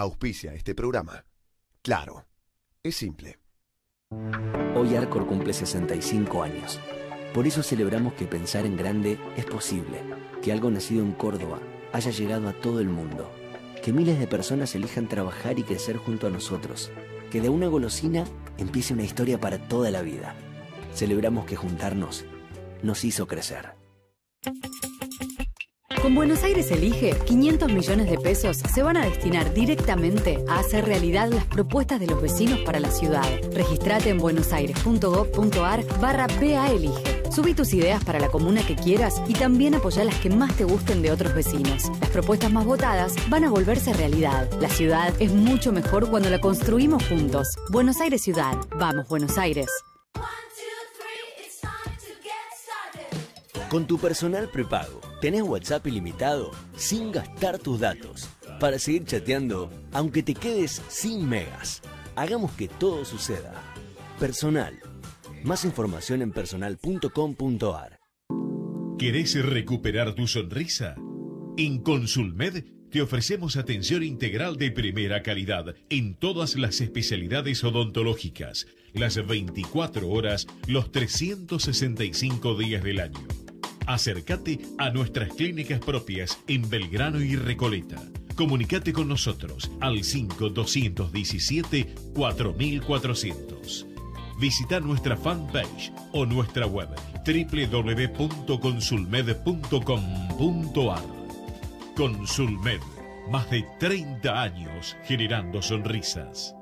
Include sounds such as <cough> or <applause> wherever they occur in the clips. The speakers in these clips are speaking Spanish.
auspicia este programa. Claro, es simple. Hoy Arcor cumple 65 años. Por eso celebramos que pensar en grande es posible, que algo nacido en Córdoba haya llegado a todo el mundo, que miles de personas elijan trabajar y crecer junto a nosotros, que de una golosina empiece una historia para toda la vida. Celebramos que juntarnos nos hizo crecer. Con Buenos Aires Elige, 500 millones de pesos se van a destinar directamente a hacer realidad las propuestas de los vecinos para la ciudad. Registrate en buenosaires.gov.ar barra PA Elige. Subí tus ideas para la comuna que quieras y también apoyá las que más te gusten de otros vecinos. Las propuestas más votadas van a volverse realidad. La ciudad es mucho mejor cuando la construimos juntos. Buenos Aires Ciudad. Vamos, Buenos Aires. Con tu personal prepago, tenés WhatsApp ilimitado sin gastar tus datos para seguir chateando aunque te quedes sin megas. Hagamos que todo suceda. Personal. Más información en personal.com.ar. ¿Querés recuperar tu sonrisa? En Consulmed te ofrecemos atención integral de primera calidad en todas las especialidades odontológicas, las 24 horas, los 365 días del año. Acércate a nuestras clínicas propias en Belgrano y Recoleta. Comunicate con nosotros al 5217-4400. Visita nuestra fanpage o nuestra web www.consulmed.com.ar. Consulmed, más de 30 años generando sonrisas.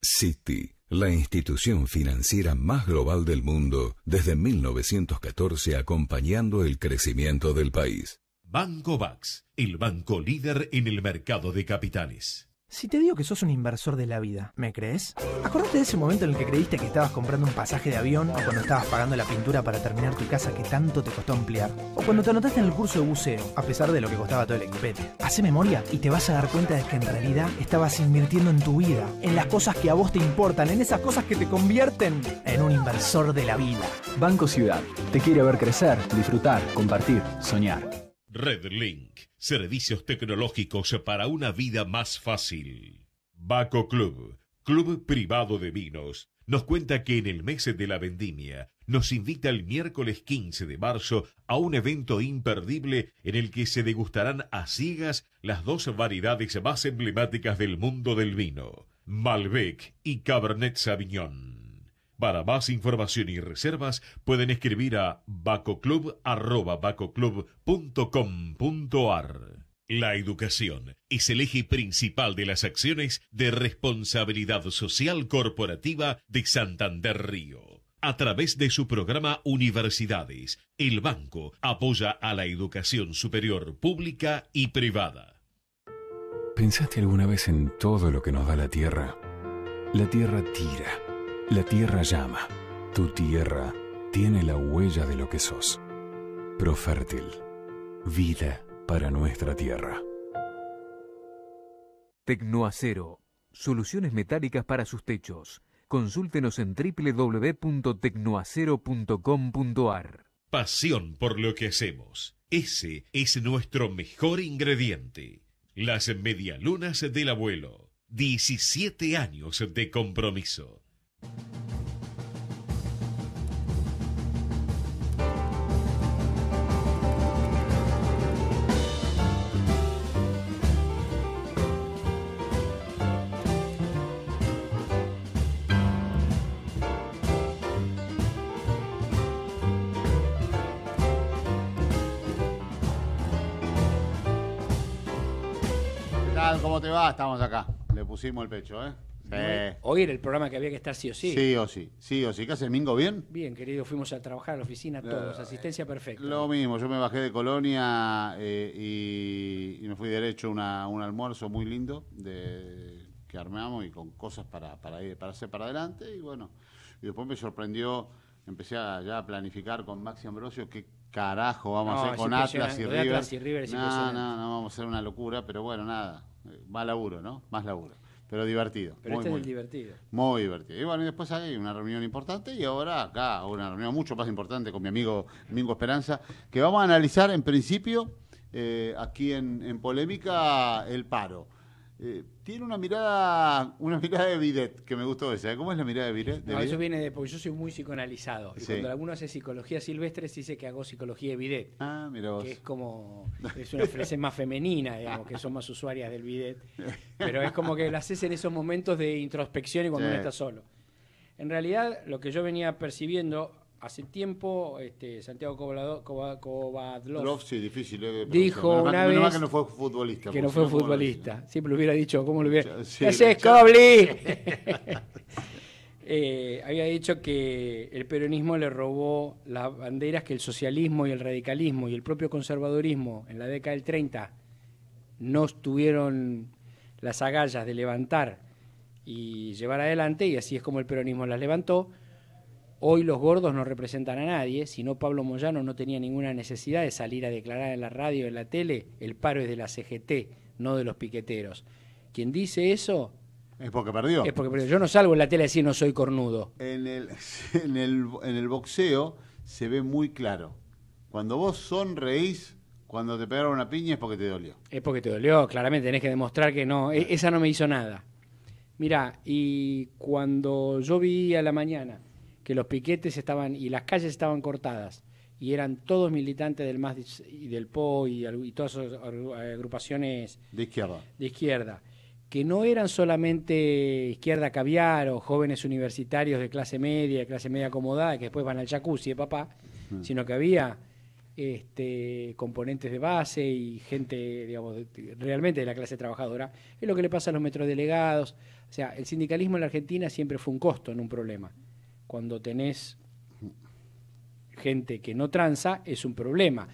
City, la institución financiera más global del mundo desde 1914 acompañando el crecimiento del país. Banco Bax, el banco líder en el mercado de capitales. Si te digo que sos un inversor de la vida, ¿me crees? Acordate de ese momento en el que creíste que estabas comprando un pasaje de avión o cuando estabas pagando la pintura para terminar tu casa que tanto te costó ampliar. O cuando te anotaste en el curso de buceo, a pesar de lo que costaba todo el equipete. Hace memoria y te vas a dar cuenta de que en realidad estabas invirtiendo en tu vida, en las cosas que a vos te importan, en esas cosas que te convierten en un inversor de la vida. Banco Ciudad, te quiere ver crecer, disfrutar, compartir, soñar. Redlink, servicios tecnológicos para una vida más fácil. Baco Club, club privado de vinos, nos cuenta que en el mes de la vendimia nos invita el miércoles 15 de marzo a un evento imperdible en el que se degustarán a ciegas las dos variedades más emblemáticas del mundo del vino, Malbec y Cabernet Sauvignon. Para más información y reservas pueden escribir a bacoclub.com.ar. La educación es el eje principal de las acciones de responsabilidad social corporativa de Santander Río. A través de su programa Universidades, el banco apoya a la educación superior pública y privada. ¿Pensaste alguna vez en todo lo que nos da la tierra? La tierra tira la tierra llama. Tu tierra tiene la huella de lo que sos. Profértil. Vida para nuestra tierra. Tecnoacero. Soluciones metálicas para sus techos. Consúltenos en www.tecnoacero.com.ar. Pasión por lo que hacemos. Ese es nuestro mejor ingrediente. Las medialunas del abuelo. 17 años de compromiso. ¿Cómo te va? Estamos acá. Le pusimos el pecho, ¿eh? Sí. Hoy era el programa que había que estar sí o sí. Sí o sí, sí o sí. ¿Qué hace el Mingo bien? Bien, querido, fuimos a trabajar a la oficina todos, asistencia perfecta. Lo mismo, yo me bajé de Colonia eh, y, y me fui derecho a una- un almuerzo muy lindo de, que armamos y con cosas para, para, ir, para hacer para adelante. Y bueno, y después me sorprendió, empecé a, ya a planificar con Maxi Ambrosio qué carajo vamos No, a hacer con Atlas y River. Atlas y River no, no, no, vamos a hacer una locura, pero bueno, nada. eh, Más laburo, ¿no? Más laburo. Pero divertido. Pero muy, este muy- es el divertido. muy divertido. Y bueno, y después hay una reunión importante y ahora acá una reunión mucho más importante con mi amigo Mingo Esperanza, que vamos a analizar en principio, eh, aquí en, en Polémica, el paro. Eh, tiene una mirada una mirada de bidet, que me gustó esa. ¿eh? ¿Cómo es la mirada de bidet? de No, eso viene de porque yo soy muy psicoanalizado. Y Sí. cuando alguno hace psicología silvestre, se dice que hago psicología de bidet. Ah, mira vos. Que es como. Es una frase más femenina, digamos, que son más usuarias del bidet. Pero es como que lo haces en esos momentos de introspección y cuando Sí. uno está solo. En realidad, lo que yo venía percibiendo hace tiempo, este, Santiago sí, difícil. eh, Dijo. Menos una menos vez que no fue futbolista. que no fue si ¿cómo lo futbolista. Siempre lo hubiera dicho, ¿cómo lo hubiera? Sí, ¿Qué haces, ya- Cobli? <laughs> Eh, había dicho que el peronismo le robó las banderas que el socialismo y el radicalismo y el propio conservadurismo en la década del 30 no tuvieron las agallas de levantar y llevar adelante, y así es como el peronismo las levantó. Hoy los gordos no representan a nadie, si no Pablo Moyano no tenía ninguna necesidad de salir a declarar en la radio, en la tele, el paro es de la CGT, no de los piqueteros. Quien dice eso Es porque perdió. es porque perdió. yo no salgo en la tele a decir no soy cornudo. En el, <laughs> en, el, en el boxeo se ve muy claro. Cuando vos sonreís, cuando te pegaron una piña es porque te dolió. Es porque te dolió, claramente tenés que demostrar que no, e- esa no me hizo nada. Mirá, y cuando yo vi a la mañana que los piquetes estaban y las calles estaban cortadas y eran todos militantes del MAS y del PO y, todas esas agru- agrupaciones De izquierda. de izquierda, que no eran solamente izquierda caviar o jóvenes universitarios de clase media, de clase media acomodada, que después van al jacuzzi de papá, sino que había este, componentes de base y gente, digamos, de- realmente de la clase trabajadora. Es lo que le pasa a los metrodelegados. O sea, el sindicalismo en la Argentina siempre fue un costo, no un problema. Cuando tenés gente que no tranza, es un problema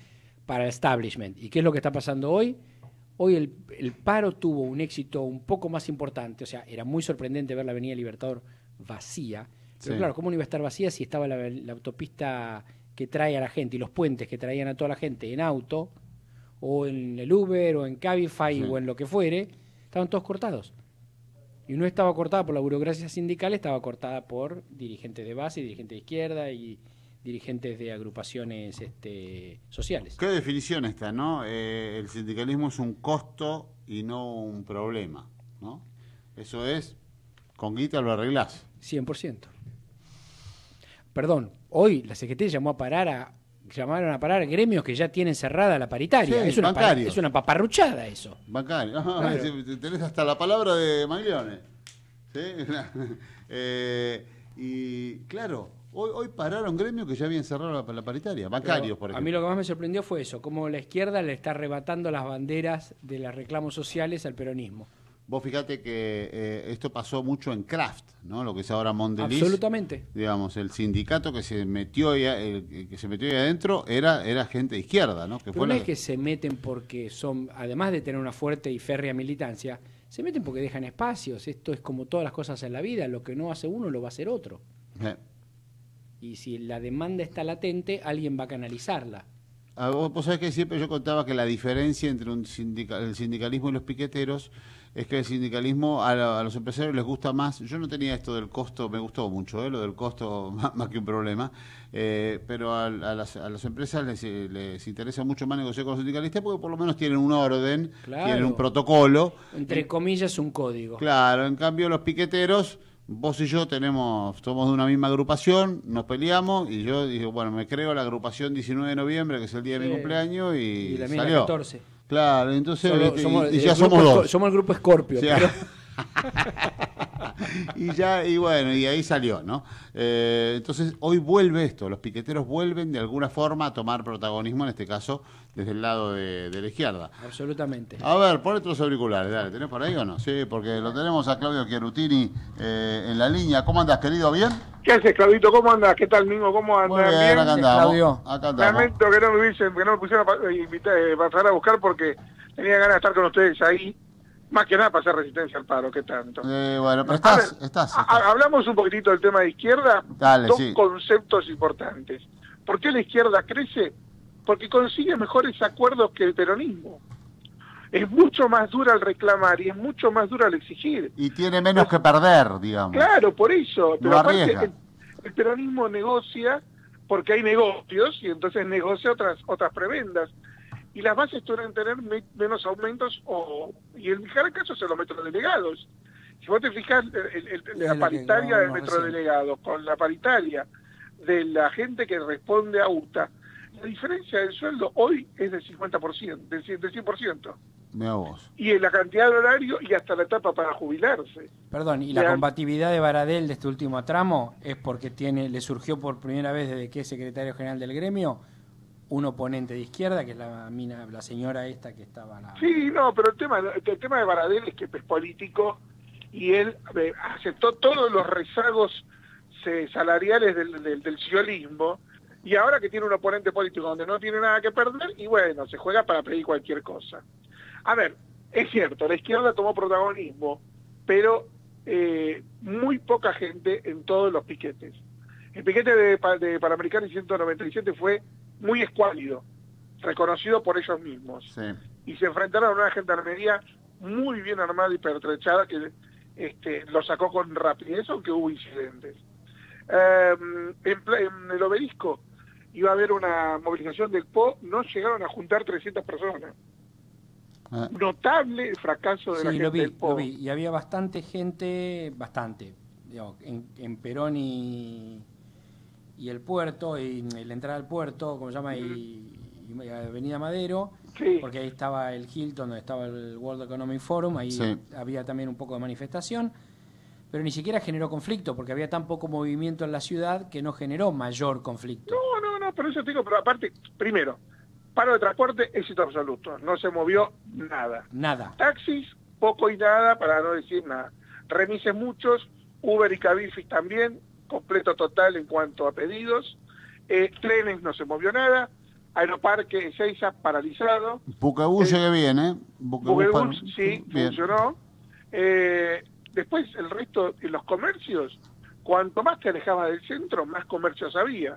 para el establishment. ¿Y qué es lo que está pasando hoy? Hoy el, el paro tuvo un éxito un poco más importante, o sea, era muy sorprendente ver la Avenida Libertador vacía, pero Sí. claro, ¿cómo no iba a estar vacía si estaba la, la autopista que trae a la gente y los puentes que traían a toda la gente en auto, o en el Uber, o en Cabify, Sí. o en lo que fuere, estaban todos cortados. Y no estaba cortada por la burocracia sindical, estaba cortada por dirigentes de base, dirigentes de izquierda y dirigentes de agrupaciones este, sociales. ¿Qué definición está, no? Eh, el sindicalismo es un costo y no un problema, ¿no? Eso es, con guita lo arreglás. 100%. Perdón, hoy la CGT llamó a parar a llamaron a parar gremios que ya tienen cerrada la paritaria. Sí, es, una pa- bancarios. es una paparruchada eso. Bancario. Ah, Claro. Tenés hasta la palabra de Maglione. ¿Sí? <laughs> Eh, y claro, hoy, hoy pararon gremios que ya habían cerrado la, la paritaria. Bancarios, Pero por A ejemplo. mí lo que más me sorprendió fue eso, cómo la izquierda le está arrebatando las banderas de los reclamos sociales al peronismo. Vos fíjate que eh, esto pasó mucho en Kraft, ¿no? Lo que es ahora Mondeliz. Absolutamente. Digamos, el sindicato que se metió ahí, el- que se metió ahí adentro era, era gente de izquierda, ¿no? Que fue no la- es que se meten porque son, además de tener una fuerte y férrea militancia, se meten porque dejan espacios. Esto es como todas las cosas en la vida, lo que no hace uno lo va a hacer otro. Eh, Y si la demanda está latente, alguien va a canalizarla. Ah, vos, vos sabés que siempre yo contaba que la diferencia entre un sindica- el sindicalismo y los piqueteros es que el sindicalismo a, la- a los empresarios les gusta más. Yo no tenía esto del costo, me gustó mucho, ¿eh? lo del costo <laughs> más, más que un problema, eh, pero a, a las, a las empresas les, les interesa mucho más negociar con los sindicalistas porque por lo menos tienen un orden, Claro. tienen un protocolo. Entre comillas, un código. Claro, en cambio los piqueteros, vos y yo tenemos, somos de una misma agrupación, nos peleamos y yo dije, bueno, me creo la agrupación 19 de noviembre, que es el día de mi cumpleaños, y, Y la salió. 14. Claro, entonces, Solo- y- somos- y, el ya somos dos. Somos el grupo Scorpio. Pero- <laughs> y ya, y bueno, y ahí salió, ¿no? Eh, entonces, hoy vuelve esto, los piqueteros vuelven de alguna forma a tomar protagonismo, en este caso, desde el lado de, de la izquierda. Absolutamente. A ver, pon tus auriculares, dale, ¿tenés por ahí o no? Sí, porque lo tenemos a Claudio Chiarutini eh, en la línea. ¿Cómo andas, querido? ¿Bien? ¿Qué haces, Claudito? ¿Cómo andas? ¿Qué tal, Mingo? ¿Cómo andas? Muy bien, acá andamos. Claudio. Acá andamos. Lamento que no me hubiesen, que no me pusieron a pa- invitar, eh, pasar a buscar porque tenía ganas de estar con ustedes ahí. Más que nada para hacer resistencia al paro, ¿qué tanto? Eh, bueno, pero estás, ver, hablamos un poquitito del tema de izquierda. Dale, Dos sí. conceptos importantes. ¿Por qué la izquierda crece? Porque consigue mejores acuerdos que el peronismo. Es mucho más dura al reclamar y es mucho más dura al exigir. Y tiene menos que perder, digamos. Claro, por eso. Pero No aparte, el, el peronismo negocia porque hay negocios y entonces negocia otras otras prebendas. Y las bases suelen tener me- menos aumentos o y en cada caso son los metrodelegados. Si vos te fijas el- el- el- la paritaria del metrodelegado con la paritaria de la gente que responde a UTA, la diferencia del sueldo hoy es del 50%, del 100%, del 100%. Mira vos. Y en la cantidad de horario y hasta la etapa para jubilarse. Perdón, y la Vean. combatividad de Baradel de este último tramo es porque tiene, le surgió por primera vez desde que es secretario general del gremio un oponente de izquierda, que es la mina, la señora esta que estaba la... Sí, no, pero el tema, el tema de Baradel es que es político y él aceptó todos los rezagos eh, salariales del, del, sionismo y ahora que tiene un oponente político donde no tiene nada que perder y bueno, se juega para pedir cualquier cosa. A ver, es cierto, la izquierda tomó protagonismo, pero eh, muy poca gente en todos los piquetes. El piquete de, de Panamericana y 197 fue muy escuálido, reconocido por ellos mismos Sí. y se enfrentaron a una gendarmería muy bien armada y pertrechada que este, lo sacó con rapidez, aunque hubo incidentes. Eh, en, el obelisco iba a haber una movilización del PO, no llegaron a juntar 300 personas. Eh, Notable el fracaso de la Sí, gente lo vi, del PO. lo vi. Y había bastante gente, bastante, digamos, en, en Perón y, y el puerto, y la entrada al puerto, como se llama, y, y Avenida Madero, Sí. porque ahí estaba el Hilton, donde estaba el World Economic Forum, ahí Sí. había también un poco de manifestación, pero ni siquiera generó conflicto, porque había tan poco movimiento en la ciudad que no generó mayor conflicto. No, no, no, pero eso te digo, pero aparte, primero, paro de transporte, éxito absoluto, no se movió nada. Nada. Taxis, poco y nada, para no decir nada. Remises muchos, Uber y Cabify también, completo total en cuanto a pedidos. Eh, trenes no se movió nada. Aeroparque Ezeiza paralizado. Bien, ¿eh? Buquebús Buquebus, para- sí, bien. funcionó. Eh, después, el resto, en los comercios, cuanto más te alejabas del centro, más comercios había.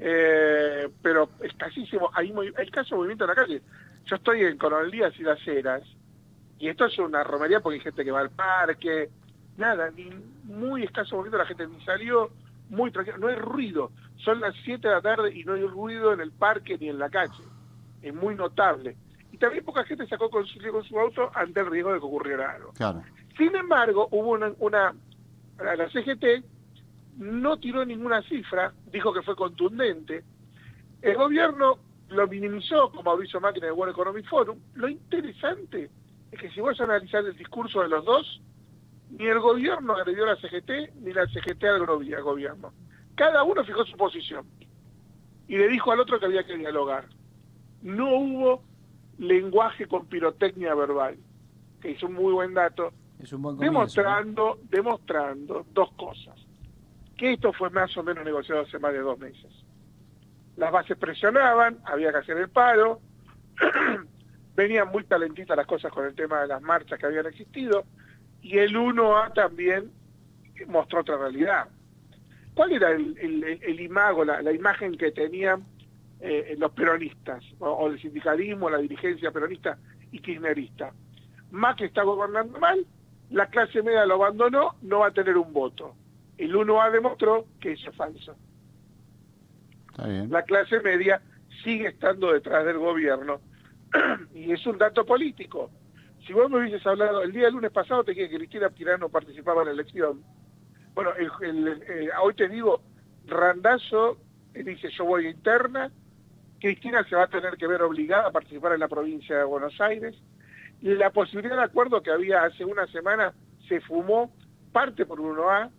Eh, pero escasísimo, hay, movi- hay caso de movimiento en la calle. Yo estoy en Coronel Díaz y Las Heras, y esto es una romería porque hay gente que va al parque, nada, ni muy escaso movimiento, la gente ni salió, muy tranquilo, no hay ruido. Son las 7 de la tarde y no hay ruido en el parque ni en la calle. Es muy notable. Y también poca gente sacó con su, con su auto ante el riesgo de que ocurriera algo. Claro. Sin embargo, hubo una, una la la CGT no tiró ninguna cifra, dijo que fue contundente. El gobierno lo minimizó, como Mauricio Macri en el World Economic Forum. Lo interesante es que si vos analizás el discurso de los dos, ni el gobierno agredió a la CGT, ni la CGT agredió al gobierno. Cada uno fijó su posición y le dijo al otro que había que dialogar. No hubo lenguaje con pirotecnia verbal, que es un muy buen dato, Es un buen comienzo. ¿no? demostrando, demostrando dos cosas. Que esto fue más o menos negociado hace más de dos meses. Las bases presionaban, había que hacer el paro, <clears throat> venían muy calentitas las cosas con el tema de las marchas que habían existido, y el 1A también mostró otra realidad. ¿Cuál era el, el, el imago, la, la imagen que tenían eh, los peronistas, o, o el sindicalismo, la dirigencia peronista y kirchnerista? Macri está gobernando mal, la clase media lo abandonó, no va a tener un voto. El 1A demostró que eso es falso. Está bien. La clase media sigue estando detrás del gobierno <clears throat> y es un dato político. Si vos me hubieses hablado el día del lunes pasado, te dije que Cristina Tirano participaba en la elección. Bueno, el- eh, hoy te digo, Randazo dice yo voy a interna, Cristina se va a tener que ver obligada a participar en la provincia de Buenos Aires. La posibilidad de acuerdo que había hace una semana se fumó parte por 1A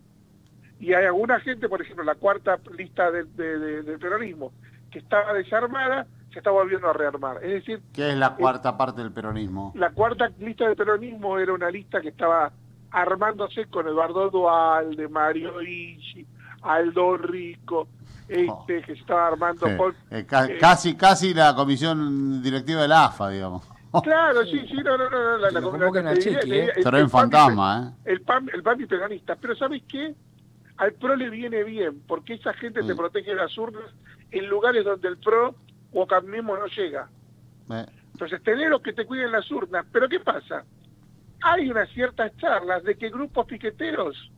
y hay alguna gente, por ejemplo, la cuarta lista del de, de- que estaba desarmada, se está volviendo a rearmar. Es decir, ¿Qué es la cuarta parte del peronismo? la cuarta lista del peronismo era una lista que estaba armándose con Eduardo Dualde, Mario Ishi, Aldo Rico, este, que se estaba armando Sí. con... Eh, ca- eh, casi, casi la comisión directiva de la AFA, digamos. <laughs> Claro, sí, sí, no, no, no, no, la, la, ¿eh? el- PAMI fantasma, ¿eh? el PAM, el PAMI peronista. Pero ¿sabes qué? Al PRO le viene bien, porque esa gente te Mm. protege las urnas en lugares donde el PRO o Cambiemos no llega. Eh, Entonces, tener los que te cuiden las urnas. Pero ¿qué pasa? Hay unas ciertas charlas de que grupos piqueteros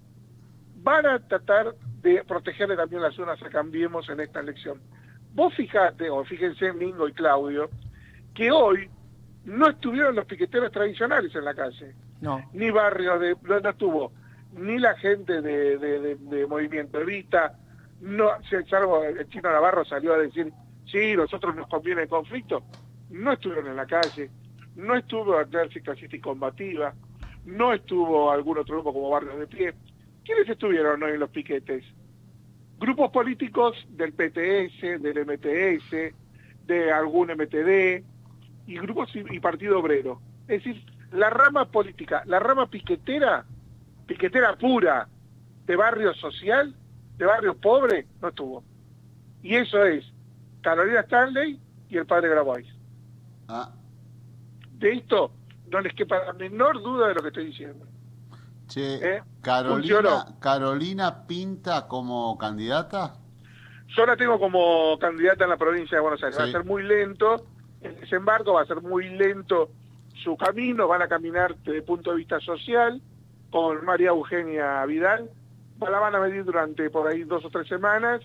van a tratar de protegerle también las urnas a Cambiemos en esta elección. Vos fijate, o fíjense Mingo y Claudio, que hoy no estuvieron los piqueteros tradicionales en la calle. No. Ni barrios de... No, no estuvo ni la gente de, de- de- de Movimiento Evita, no, salvo el chino Navarro salió a decir, sí, nosotros nos conviene el conflicto, no estuvieron en la calle, no estuvo Atlántica Clasista y Combativa, no estuvo algún otro grupo como Barrios de Pie. ¿Quiénes estuvieron hoy en los piquetes? Grupos políticos del PTS, del MTS, de algún MTD y grupos y, y Partido Obrero. Es decir, la rama política, la rama piquetera, piquetera pura, de barrio social, de barrio pobre, no estuvo. Y eso es Carolina Stanley y el padre Grabois. Ah, De esto no les quepa la menor duda de lo que estoy diciendo. che, ¿Eh? Carolina. Carolina pinta como candidata. Yo la tengo como candidata en la provincia de Buenos Aires. Va a ser muy lento el desembarco, va a ser muy lento su camino, van a caminar desde el punto de vista social con María Eugenia Vidal. La van a medir durante por ahí dos o tres semanas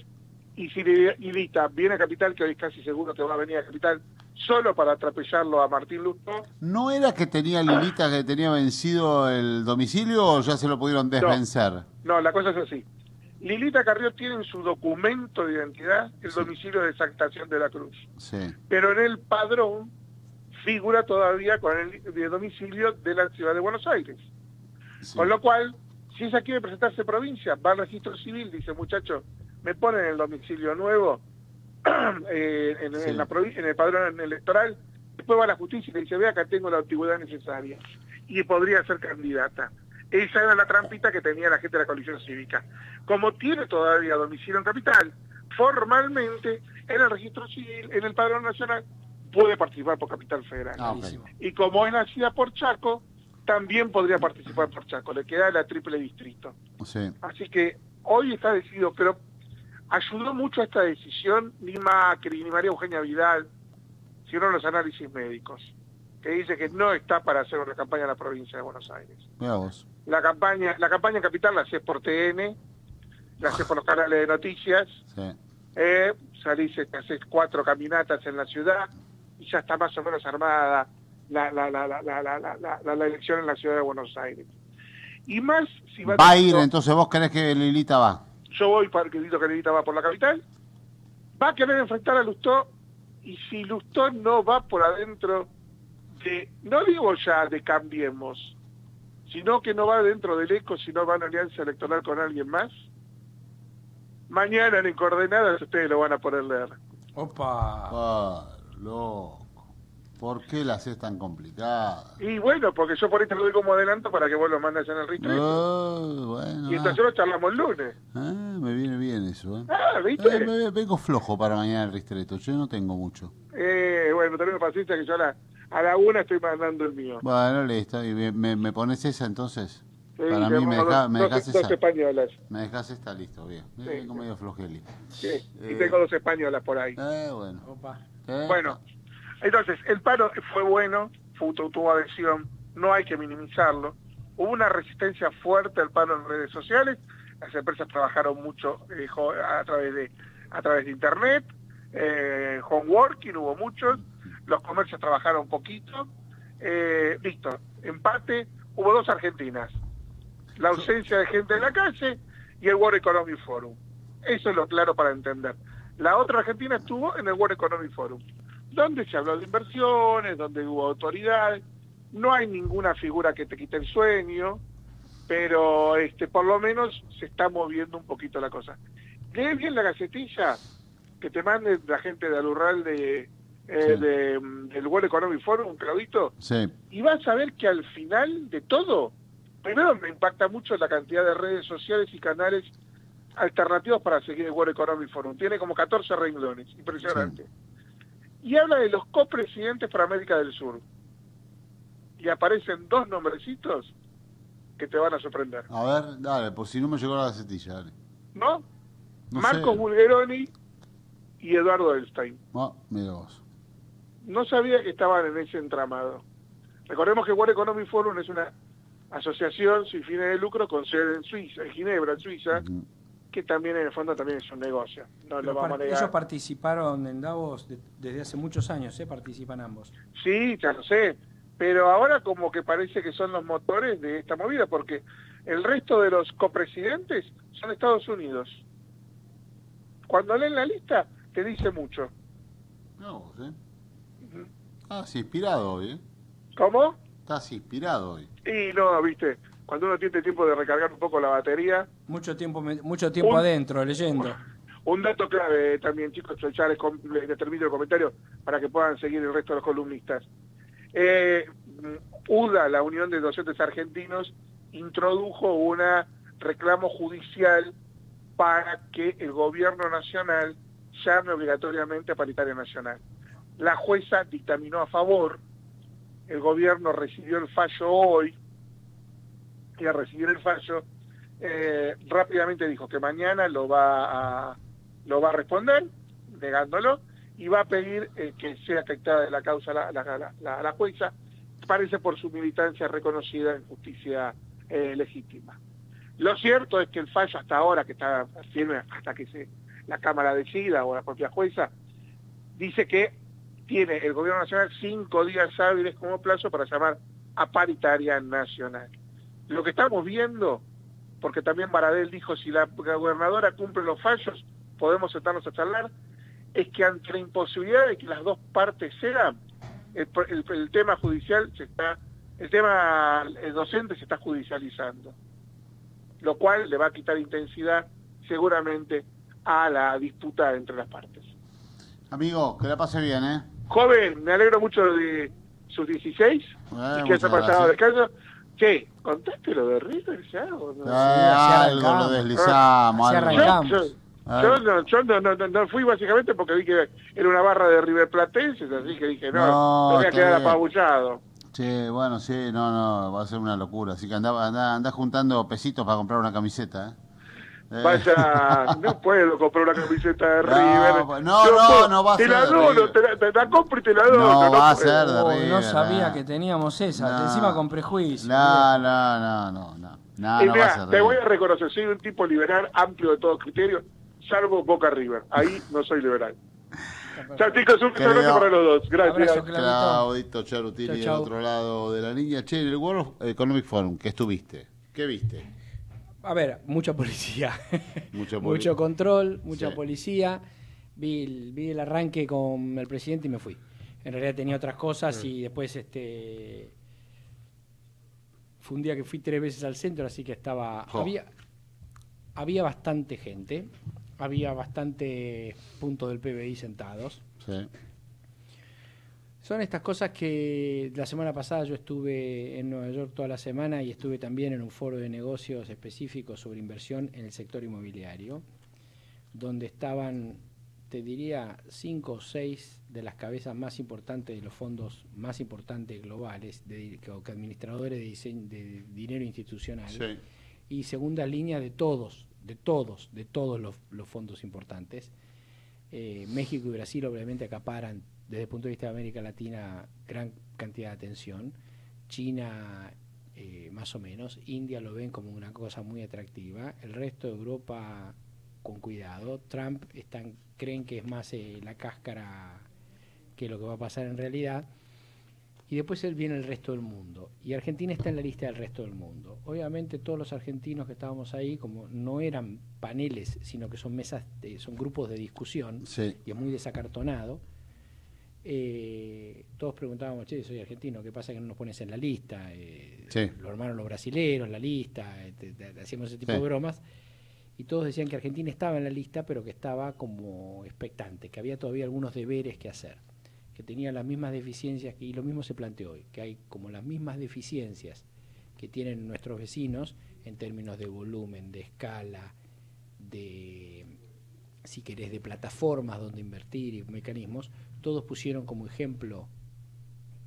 y si Lilita viene a Capital, que hoy es casi seguro que va a venir a Capital solo para atropellarlo a Martín Lustó, ¿No era que tenía Lilita que tenía vencido el domicilio o ya se lo pudieron desvencer? No, la cosa es así. Lilita Carrió tiene en su documento de identidad el domicilio de Exactación de la Cruz. Sí. pero en el padrón figura todavía con el de domicilio de la ciudad de Buenos Aires. Con lo cual, si ella quiere presentarse provincia, va al registro civil, dice, muchacho, me ponen el domicilio nuevo <clears throat> eh, en, en la en el padrón electoral, después va a la justicia y le dice, ve acá tengo la antigüedad necesaria y podría ser candidata. Esa era la trampita que tenía la gente de la coalición cívica. Como tiene todavía domicilio en capital, formalmente en el registro civil, en el padrón nacional, puede participar por Capital Federal. Ah. Y como es nacida por Chaco, también podría participar por Chaco, le queda la triple distrito. Sí. Así que hoy está decidido, pero ayudó mucho a esta decisión ni Macri, ni María Eugenia Vidal, sino los análisis médicos, que dice que no está para hacer una campaña en la provincia de Buenos Aires. Vos. La campaña, la campaña en capital la haces por TN, la haces por los canales de noticias, Sí. eh, salís, haces cuatro caminatas en la ciudad y ya está más o menos armada la, la, la, la, elección en la ciudad de Buenos Aires. Y más si va, Va a ir, entonces vos crees que Lilita va. Yo voy para que Dito Canelita va por la capital, va a querer enfrentar a Lustó y si Lustó no va por adentro de, no digo ya de cambiemos, sino que no va dentro del ECO, sino va en alianza electoral con alguien más, mañana en Coordenadas ustedes lo van a poder leer. Opa. Ah, loco. ¿Por qué la haces tan complicada? Y bueno, porque yo por ahí te lo doy como adelanto para que vos lo mandes en el ristreto. Ah, bueno, y entonces lo charlamos el lunes. ah, me viene bien eso. ¿eh? Ah, ¿viste? Eh, me- vengo flojo para mañana el ristreto. Yo no tengo mucho. Eh, bueno, tenés paciencia que yo a la, a la una estoy mandando el mío. Bueno, listo. ¿Y me, me- me pones esa entonces? Sí, para mí me, deja- dos- me dos- dejas dos esa. españolas. Me dejas esta, listo, bien. Sí, vengo medio flojeli. Sí, y Eh, tengo dos españolas por ahí. Eh, bueno. Opa. Eh, Bueno, entonces, el paro fue bueno, fue, tu- tuvo adhesión, no hay que minimizarlo. Hubo una resistencia fuerte al paro en redes sociales, las empresas trabajaron mucho eh, a través de a través de internet, eh, home working hubo muchos, los comercios trabajaron poquito. Eh, listo, empate, hubo dos Argentinas, la ausencia de gente en la calle y el World Economic Forum. Eso es lo claro para entender. La otra Argentina estuvo en el World Economic Forum, donde se habló de inversiones, donde hubo autoridad, no hay ninguna figura que te quite el sueño, pero este por lo menos se está moviendo un poquito la cosa. Lee bien la gacetilla que te mande la gente de Alurral de, eh, Sí. de, del World Economic Forum, Claudito, Sí. y vas a ver que al final de todo, primero me impacta mucho la cantidad de redes sociales y canales alternativos para seguir el World Economic Forum. Tiene como 14 renglones, impresionante. Y habla de los copresidentes para América del Sur. Y aparecen dos nombrecitos que te van a sorprender. A ver, dale, por si no me llegó la gacetilla, dale. ¿No? No Marcos sé. Bulgeroni y Eduardo Elstein. Ah, mira vos. no sabía que estaban en ese entramado. Recordemos que World Economic Forum es una asociación sin fines de lucro con sede en Suiza, en Ginebra, en Suiza, que también en el fondo también es un negocio. No lo vamos a negar. Ellos participaron en Davos de- desde hace muchos años, ¿eh? participan ambos. Sí, ya lo sé, pero ahora como que parece que son los motores de esta movida, porque el resto de los copresidentes son Estados Unidos. Cuando leen la lista, te dice mucho. No, ¿eh? Estás inspirado hoy, ¿eh? ¿Cómo? Estás inspirado hoy. Y no, viste, cuando uno tiene tiempo de recargar un poco la batería, Mucho tiempo, mucho tiempo Un- adentro, leyendo. Un dato clave también, chicos, ya les, les termino el comentario para que puedan seguir el resto de los columnistas. Eh, UDA, la Unión de Docentes Argentinos, introdujo un reclamo judicial para que el gobierno nacional llame obligatoriamente a paritaria nacional. La jueza dictaminó a favor, el gobierno recibió el fallo hoy, y al recibir el fallo, eh, rápidamente dijo que mañana lo va a, lo va a responder, negándolo, y va a pedir eh, que sea afectada la causa la, la, la- jueza, parece por su militancia reconocida en justicia eh, legítima. Lo cierto es que el fallo hasta ahora, que está firme hasta que la Cámara decida o la propia jueza, dice que tiene el Gobierno Nacional cinco días hábiles como plazo para llamar a paritaria nacional. Lo que estamos viendo, porque también Baradel dijo, si la gobernadora cumple los fallos, podemos sentarnos a charlar, es que ante la imposibilidad de que las dos partes sean, el, el- el tema judicial se está, el tema el docente se está judicializando, lo cual le va a quitar intensidad seguramente a la disputa entre las partes. Amigo, que la pase bien, ¿eh? Joven, me alegro mucho de sus 16 Eh, y que haya pasado gracias. descanso. Che, ¿contaste lo de River ya o no? Eh, algo lo deslizamos, Así algo. arrancamos. Yo, yo no, yo no, no, no- no fui básicamente porque vi que era una barra de River Platenses, así que dije, no, No, voy a quedar bien. apabullado. Sí, bueno, sí, no, no, va a ser una locura. Así que anda, anda, anda juntando pesitos para comprar una camiseta, ¿eh? Eh, Vaya, no puedo comprar una camiseta de No, River. pues, no, Yo no, puedo- no va a te ser la dono, te la, te la compro y te la dono. No, va a ser de Oh, River. no sabía que teníamos esa, No. encima con prejuicio. No, no, no, no, no. No, Y no va mirá, a ser te voy a reconocer, soy un tipo liberal, amplio de todo criterio, salvo Boca River. Ahí no soy liberal. <laughs> Chao chicos, un para los dos. Gracias. Claudito Charutini del otro lado de la línea. Che, en el World Economic Forum, ¿qué estuviste? ¿Qué viste? A ver, mucha policía. Mucho, <laughs> Mucho control, mucha Sí. policía. Vi el, vi el arranque con el presidente y me fui. En realidad tenía otras cosas y después este fue un día que fui tres veces al centro, así que estaba había había bastante gente, había bastante puntos del PBI sentados. Sí. Son estas cosas que la semana pasada yo estuve en Nueva York toda la semana y estuve también en un foro de negocios específico sobre inversión en el sector inmobiliario, donde estaban, te diría, cinco o seis de las cabezas más importantes de los fondos más importantes globales, de, que, administradores de, diseño, de dinero institucional, Sí. y segunda línea de todos, de todos, de todos los, los fondos importantes. Eh, México y Brasil obviamente acaparan desde el punto de vista de América Latina gran cantidad de atención. China eh, más o menos. India lo ven como una cosa muy atractiva. El resto de Europa con cuidado. Trump están, creen que es más eh, la cáscara que lo que va a pasar en realidad. Y después él viene el resto del mundo. Y Argentina está en la lista del resto del mundo. Obviamente todos los argentinos que estábamos ahí, como no eran paneles, sino que son mesas, de- son grupos de discusión, Sí. y es muy desacartonado, eh, todos preguntábamos, che, soy argentino, ¿qué pasa que no nos pones en la lista? Eh, Sí. Los hermanos los brasileros, la lista, eh, te- te- hacíamos ese tipo Sí. de bromas. Y todos decían que Argentina estaba en la lista, pero que estaba como expectante, que había todavía algunos deberes que hacer, que tenía las mismas deficiencias, que- y lo mismo se planteó hoy, que hay como las mismas deficiencias que tienen nuestros vecinos en términos de volumen, de escala, de, si querés, de plataformas donde invertir y mecanismos, todos pusieron como ejemplo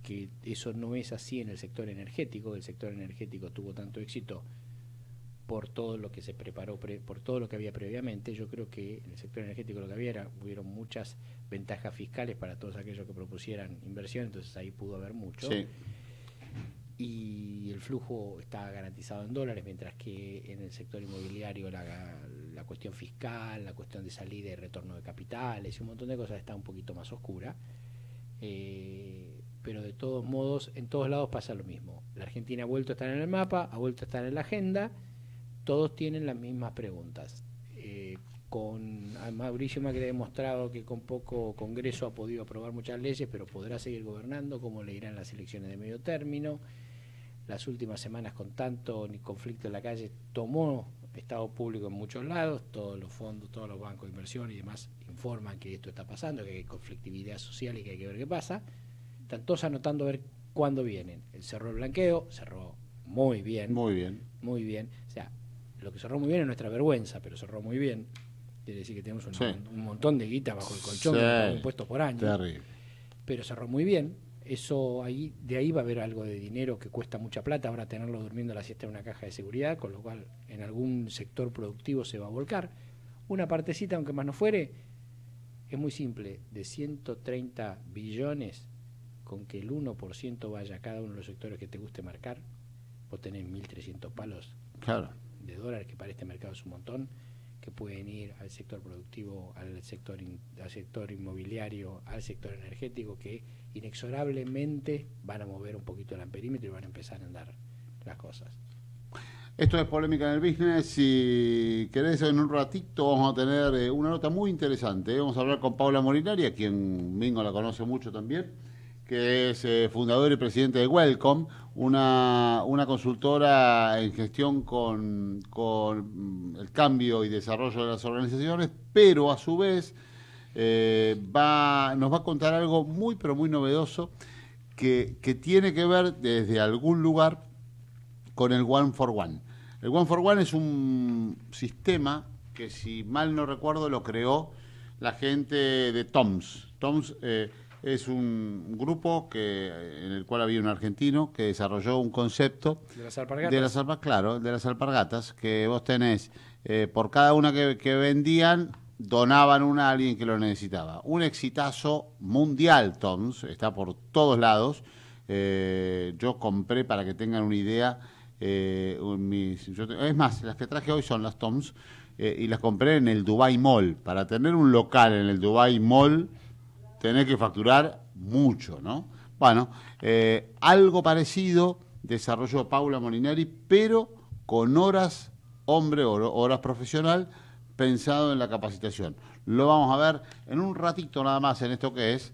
que eso no es así en el sector energético, el sector energético tuvo tanto éxito por todo lo que se preparó, pre- por todo lo que había previamente. Yo creo que en el sector energético lo que había era, hubieron muchas ventajas fiscales para todos aquellos que propusieran inversión, entonces ahí pudo haber mucho. Sí. Y el flujo está garantizado en dólares, mientras que en el sector inmobiliario la, la cuestión fiscal, la cuestión de salida y retorno de capitales y un montón de cosas está un poquito más oscura. Eh, pero de todos modos, en todos lados pasa lo mismo. La Argentina ha vuelto a estar en el mapa, ha vuelto a estar en la agenda, todos tienen las mismas preguntas. Eh, con Mauricio Macri ha demostrado que con poco Congreso ha podido aprobar muchas leyes, pero podrá seguir gobernando, como le irán las elecciones de medio término. Las últimas semanas con tanto conflicto en la calle tomó Estado público en muchos lados, todos los fondos, todos los bancos de inversión y demás informan que esto está pasando, que hay conflictividad social y que hay que ver qué pasa. Están todos anotando a ver cuándo vienen. El cerró el blanqueo, cerró muy bien. Muy bien. Muy bien. O sea, lo que cerró muy bien es nuestra vergüenza, pero cerró muy bien. Quiere decir que tenemos un, montón de guita bajo el colchón sí. impuestos por año. Terrible. Pero cerró muy bien. Eso ahí, de ahí va a haber algo de dinero que cuesta mucha plata. Ahora tenerlo durmiendo a la siesta en una caja de seguridad, con lo cual en algún sector productivo se va a volcar. Una partecita, aunque más no fuere, es muy simple. De 130 billones, con que el 1% vaya a cada uno de los sectores que te guste marcar, vos tenés 1.300 palos claro. de dólares, que para este mercado es un montón, que pueden ir al sector productivo, al sector, al sector inmobiliario, al sector energético, que inexorablemente van a mover un poquito el amperímetro y van a empezar a andar las cosas. Esto es Polémica en el Business. Si querés, en un ratito vamos a tener eh, una nota muy interesante. Vamos a hablar con Paula Molinari, a quien Mingo la conoce mucho también, que es eh, fundador y presidente de Welcome, una, una consultora en gestión con, con, el cambio y desarrollo de las organizaciones, pero a su vez va, nos va a contar algo muy, pero muy novedoso que, que tiene que ver desde algún lugar con el One for One. El One for One es un sistema que, si mal no recuerdo, lo creó la gente de TOMS. TOMS eh, es un grupo que, en el cual había un argentino que desarrolló un concepto de las alpargatas. De las alpargatas, claro, de las alpargatas, que vos tenés, eh, por cada una que, que vendían, donaban una a alguien que lo necesitaba. Un exitazo mundial, TOMS, está por todos lados. Eh, yo compré, para que tengan una idea, eh, es más, las que traje hoy son las Toms eh, y las compré en el Dubai Mall. Para tener un local en el Dubai Mall, tenés que facturar mucho, ¿no? Bueno, algo parecido desarrolló Paula Molinari, pero con horas hombre horas profesional pensado en la capacitación. Lo vamos a ver en un ratito nada más en esto que es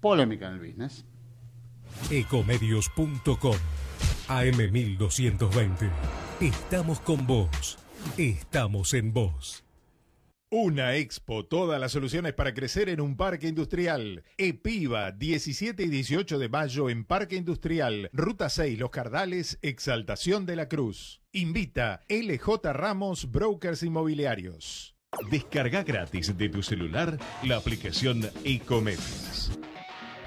polémica en el business. Ecomedios.com AM1220. Estamos con vos. Estamos en vos. Una expo, todas las soluciones para crecer en un parque industrial. EPIVA, 17 y 18 de mayo en Parque Industrial, Ruta 6, Los Cardales, Exaltación de la Cruz. Invita LJ Ramos, Brokers Inmobiliarios. Descarga gratis de tu celular la aplicación Ecomedios.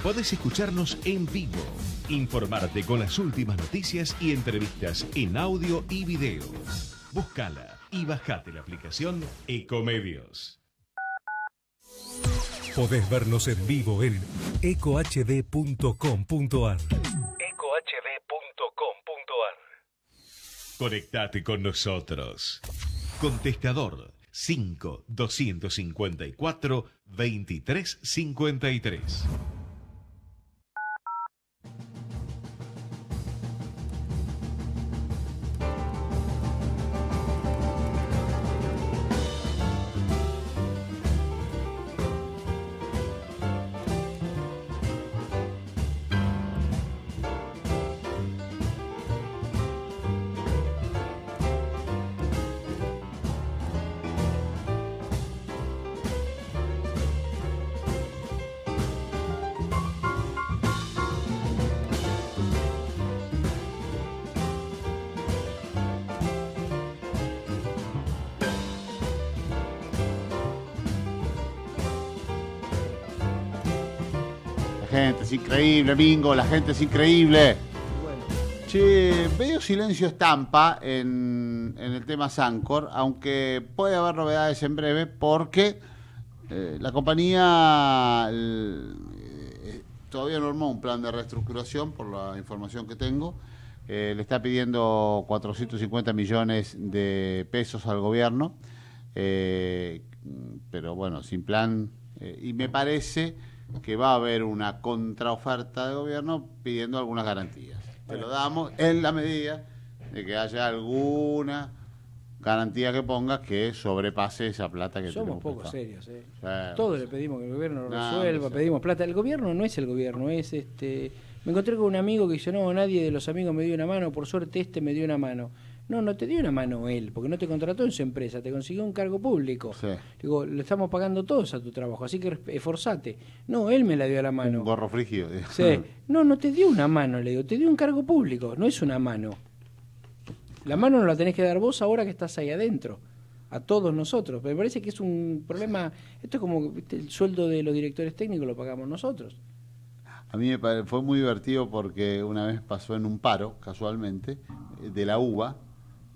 Podés escucharnos en vivo, informarte con las últimas noticias y entrevistas en audio y video. Búscala y bajate la aplicación Ecomedios. Podés vernos en vivo en ecohd.com.ar. ecohd.com.ar. Conectate con nosotros. Contestador 5 254 2353. Gente es increíble, Bingo, la gente es increíble. Che, veo silencio estampa en, en el tema Sancor, aunque puede haber novedades en breve porque eh, la compañía eh, todavía no armó un plan de reestructuración por la información que tengo. Eh, le está pidiendo 450 millones de pesos al gobierno pero bueno, sin plan. y me parece que va a haber una contraoferta de gobierno pidiendo algunas garantías. Te lo damos en la medida de que haya alguna garantía que pongas que sobrepase esa plata que Somos tenemos poco prestado. serios, ¿eh? Todos le pedimos que el gobierno lo No, resuelva, no sé. pedimos plata. El gobierno no es el gobierno, es este. Me encontré con un amigo que dice, no, nadie de los amigos me dio una mano, por suerte este me dio una mano. No, no te dio una mano él, porque no te contrató en su empresa, te consiguió un cargo público. Sí. Digo, le estamos pagando todos a tu trabajo, así que esforzate. No, él me la dio a la mano. Un gorro frígido. Sí. <laughs> No, no te dio una mano, le digo, te dio un cargo público, no es una mano. La mano no la tenés que dar vos ahora que estás ahí adentro, a todos nosotros. Me parece que es un problema, esto es como ¿viste? el sueldo de los directores técnicos lo pagamos nosotros. A mí me fue muy divertido porque una vez pasó en un paro, casualmente, de la UBA.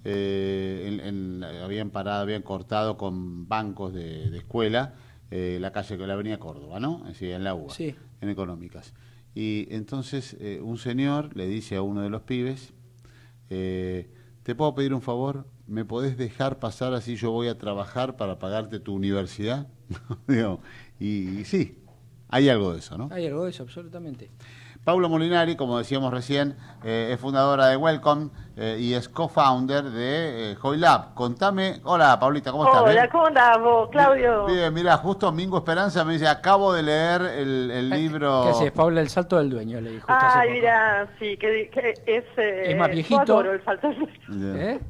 Eh, en- en- habían parado, habían cortado con bancos de, de escuela eh, la calle, la avenida Córdoba, ¿no? Decir, en la UBA, Sí. en económicas. Y entonces eh, un señor le dice a uno de los pibes, eh, ¿te puedo pedir un favor? ¿Me podés dejar pasar así yo voy a trabajar para pagarte tu universidad? <laughs> Y sí, hay algo de eso, ¿no? Hay algo de eso, absolutamente. Paula Molinari, como decíamos recién, eh, es fundadora de Welcome eh, y es co-founder de eh, Joy Lab. Contame, hola Paulita, ¿cómo estás? Hola, ¿Bien? ¿cómo andás vos, Claudio? Bien, mira, justo Mingo Esperanza me dice, acabo de leer el, el libro... ¿Qué haces, Paula? El salto del dueño, le dijo. Ay, mira, sí, que, que es... eh, Es más yo viejito. adoro el salto. ¿Eh?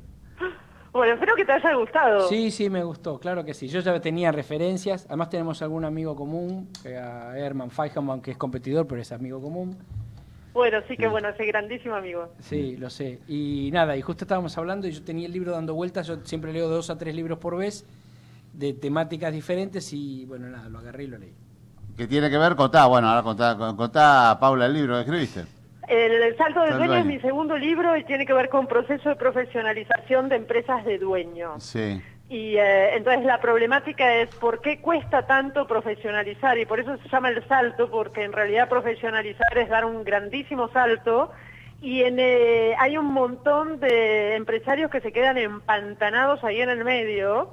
Bueno, espero que te haya gustado. Sí, sí, me gustó, claro que sí. Yo ya tenía referencias, además tenemos algún amigo común, eh, a Herman Feijman, que es competidor, pero es amigo común. Bueno, sí que bueno, ese grandísimo amigo. Sí, lo sé. Y nada, y justo estábamos hablando y yo tenía el libro dando vueltas, yo siempre leo dos a tres libros por vez de temáticas diferentes y bueno, nada, lo agarré y lo leí. Que tiene que ver, contá, bueno, ahora contá, contá Paula el libro que escribiste. El, el Salto Del Dueño es dueño. mi segundo libro y tiene que ver con proceso de profesionalización de empresas de dueños. Sí. Y eh, entonces la problemática es por qué cuesta tanto profesionalizar y por eso se llama el salto, porque en realidad profesionalizar es dar un grandísimo salto y en, eh, hay un montón de empresarios que se quedan empantanados ahí en el medio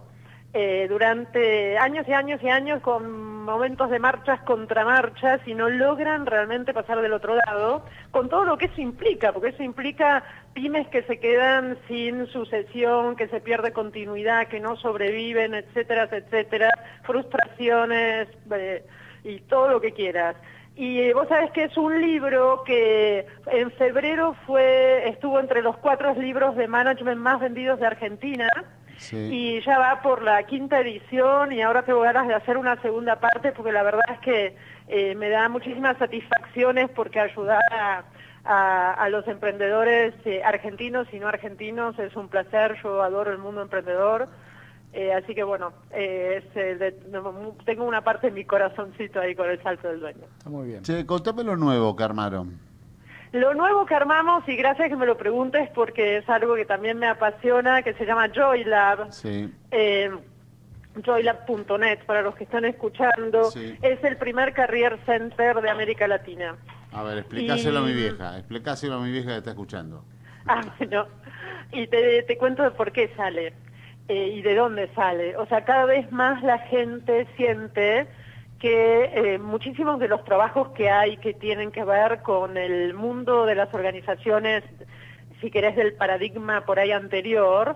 eh, durante años y años y años con momentos de marchas contra marchas y no logran realmente pasar del otro lado con todo lo que eso implica, porque eso implica pymes que se quedan sin sucesión, que se pierde continuidad, que no sobreviven, etcétera, etcétera, frustraciones eh, y todo lo que quieras. Y eh, vos sabés que es un libro que en febrero fue estuvo entre los cuatro libros de management más vendidos de Argentina y ya va por la quinta edición y ahora tengo ganas de hacer una segunda parte porque la verdad es que eh, me da muchísimas satisfacciones porque ayudar a, a- a los emprendedores eh, argentinos y no argentinos es un placer, yo adoro el mundo emprendedor. Eh, así que bueno, eh, es, eh, de- no, tengo una parte en mi corazoncito ahí con el salto del dueño. Está muy bien. Che, contame lo nuevo que armaron. Lo nuevo que armamos, y gracias que me lo preguntes porque es algo que también me apasiona, que se llama JoyLab. Sí. Eh, joylab.net para los que están escuchando. Sí. Es el primer career center de América Latina. A ver, explícaselo a mi vieja, explícaselo a mi vieja que está escuchando. Ah, bueno. Y te, te cuento de por qué sale eh, y de dónde sale. O sea, cada vez más la gente siente que eh, muchísimos de los trabajos que hay que tienen que ver con el mundo de las organizaciones, si querés, del paradigma por ahí anterior,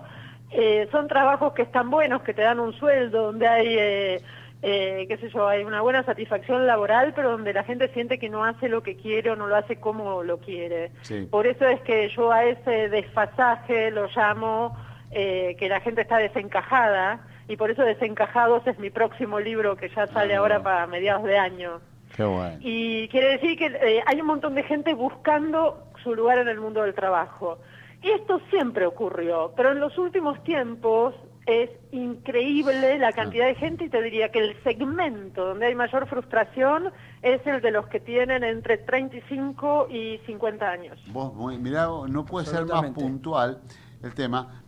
eh, son trabajos que están buenos, que te dan un sueldo, donde hay, eh, qué sé yo, hay una buena satisfacción laboral, pero donde la gente siente que no hace lo que quiere o no lo hace como lo quiere. Sí. Por eso es que yo a ese desfasaje lo llamo que la gente está desencajada y por eso Desencajados es mi próximo libro que ya sale Ah. ahora para mediados de año. Qué bueno. Y quiere decir que eh, hay un montón de gente buscando su lugar en el mundo del trabajo. Y esto siempre ocurrió, pero en los últimos tiempos es increíble la cantidad de gente y te diría que el segmento donde hay mayor frustración es el de los que tienen entre 35 y 50 años. Vos, muy- mirá, no puede ser más puntual el tema.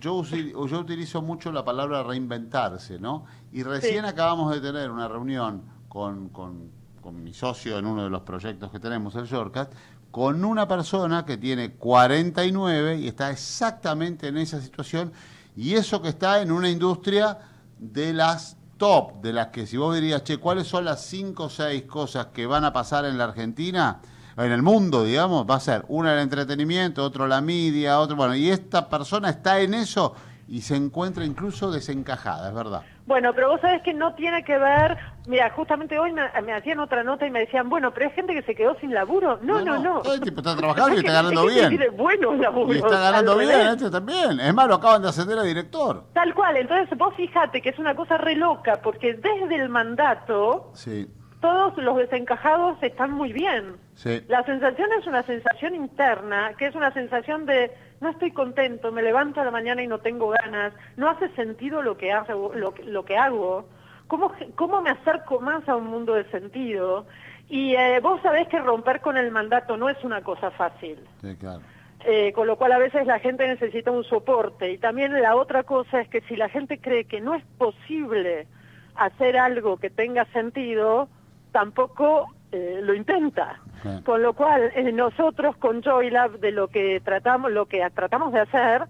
Yo, yo utilizo mucho la palabra reinventarse, ¿no? Y recién Sí. acabamos de tener una reunión con, con- con mi socio en uno de los proyectos que tenemos, el Shortcut, con una persona que tiene 49 y está exactamente en esa situación Y eso que está en una industria de las top, de las que si vos dirías, che, ¿cuáles son las cinco o seis cosas que van a pasar en la Argentina? En el mundo, digamos, va a ser una el entretenimiento, otro la media, otro, bueno, y esta persona está en eso y se encuentra incluso desencajada, es verdad. Bueno, pero vos sabés que no tiene que ver, mira, justamente hoy me, me hacían otra nota y me decían, bueno, pero hay gente que se quedó sin laburo. No, no, no. Todo el tiempo está <laughs> trabajando y está ganando bien. Tiene <laughs> buenos laburos. Y está ganando bien, este también. Es más, lo acaban de ascender a director. Tal cual, entonces vos fíjate que es una cosa re loca, porque desde el mandato Sí, todos los desencajados están muy bien. Sí. La sensación es una sensación interna, que es una sensación de no estoy contento, me levanto a la mañana y no tengo ganas, no hace sentido lo que hago, lo, que- lo que hago. ¿Cómo, ¿Cómo me acerco más a un mundo de sentido? Y eh, vos sabés que romper con el mandato no es una cosa fácil. Sí, claro. Eh, con lo cual a veces la gente necesita un soporte. Y también la otra cosa es que si la gente cree que no es posible hacer algo que tenga sentido, tampoco eh, lo intenta. Con lo cual eh, nosotros con JoyLab de lo que tratamos, lo que tratamos de hacer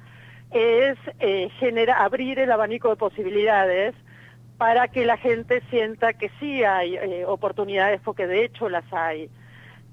es eh, abrir el abanico de posibilidades para que la gente sienta que sí hay eh, oportunidades, porque de hecho las hay.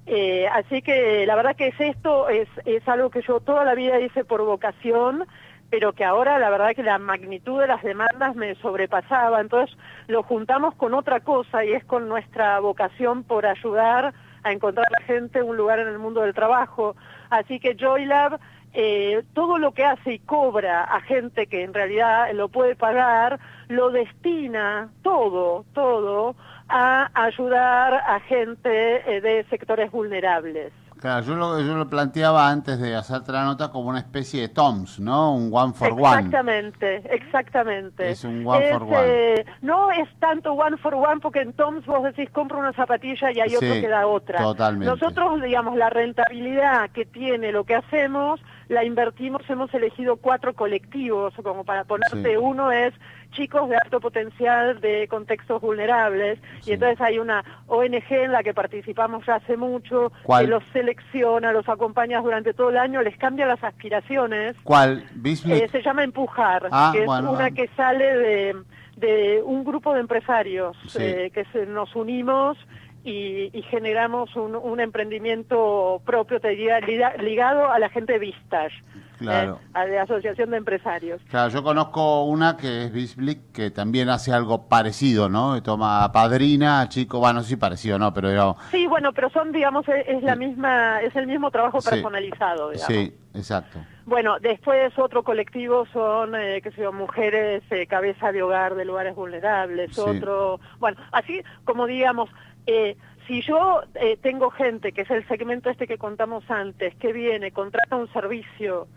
Eh, así que la verdad que es esto, es, es algo que yo toda la vida hice por vocación, pero que ahora la verdad que la magnitud de las demandas me sobrepasaba. Entonces lo juntamos con otra cosa y es con nuestra vocación por ayudar a encontrar a la gente un lugar en el mundo del trabajo. Así que JoyLab, eh, todo lo que hace y cobra a gente que en realidad lo puede pagar, lo destina todo, todo, a ayudar a gente eh, de sectores vulnerables. Claro, yo lo, yo lo planteaba antes de hacerte la nota como una especie de TOMS, ¿no? Un one for one. Exactamente, exactamente. Es un one for one. eh, no es tanto one for one porque en Toms vos decís compra una zapatilla y hay otro Sí, que da otra. totalmente. Nosotros, digamos, la rentabilidad que tiene lo que hacemos, la invertimos, hemos elegido cuatro colectivos, como para ponerte Sí. uno es chicos de alto potencial de contextos vulnerables y entonces hay una ONG en la que participamos ya hace mucho ¿Cuál? que los selecciona, los acompaña durante todo el año, les cambia las aspiraciones ¿Cuál? Eh, se llama Empujar, Ah, que es bueno, una que sale de, de un grupo de empresarios Sí. eh, que se- nos unimos y, y generamos un, un emprendimiento propio, te diría, liga- ligado a la gente Vistage, Claro. eh, a la Asociación de Empresarios. Claro, yo conozco una que es Bisblick, que también hace algo parecido, ¿no? Toma padrina, chico, bueno, no sé si parecido, ¿no? Pero digamos, Sí, bueno, pero son, digamos, es, es la misma, es el mismo trabajo Sí. personalizado, digamos. sí, exacto. Bueno, después otro colectivo son, eh, qué sé yo, mujeres eh, cabeza de hogar de lugares vulnerables, Sí. otro, bueno, así como digamos, eh, si yo eh, tengo gente, que es el segmento este que contamos antes, que viene, contrata un servicio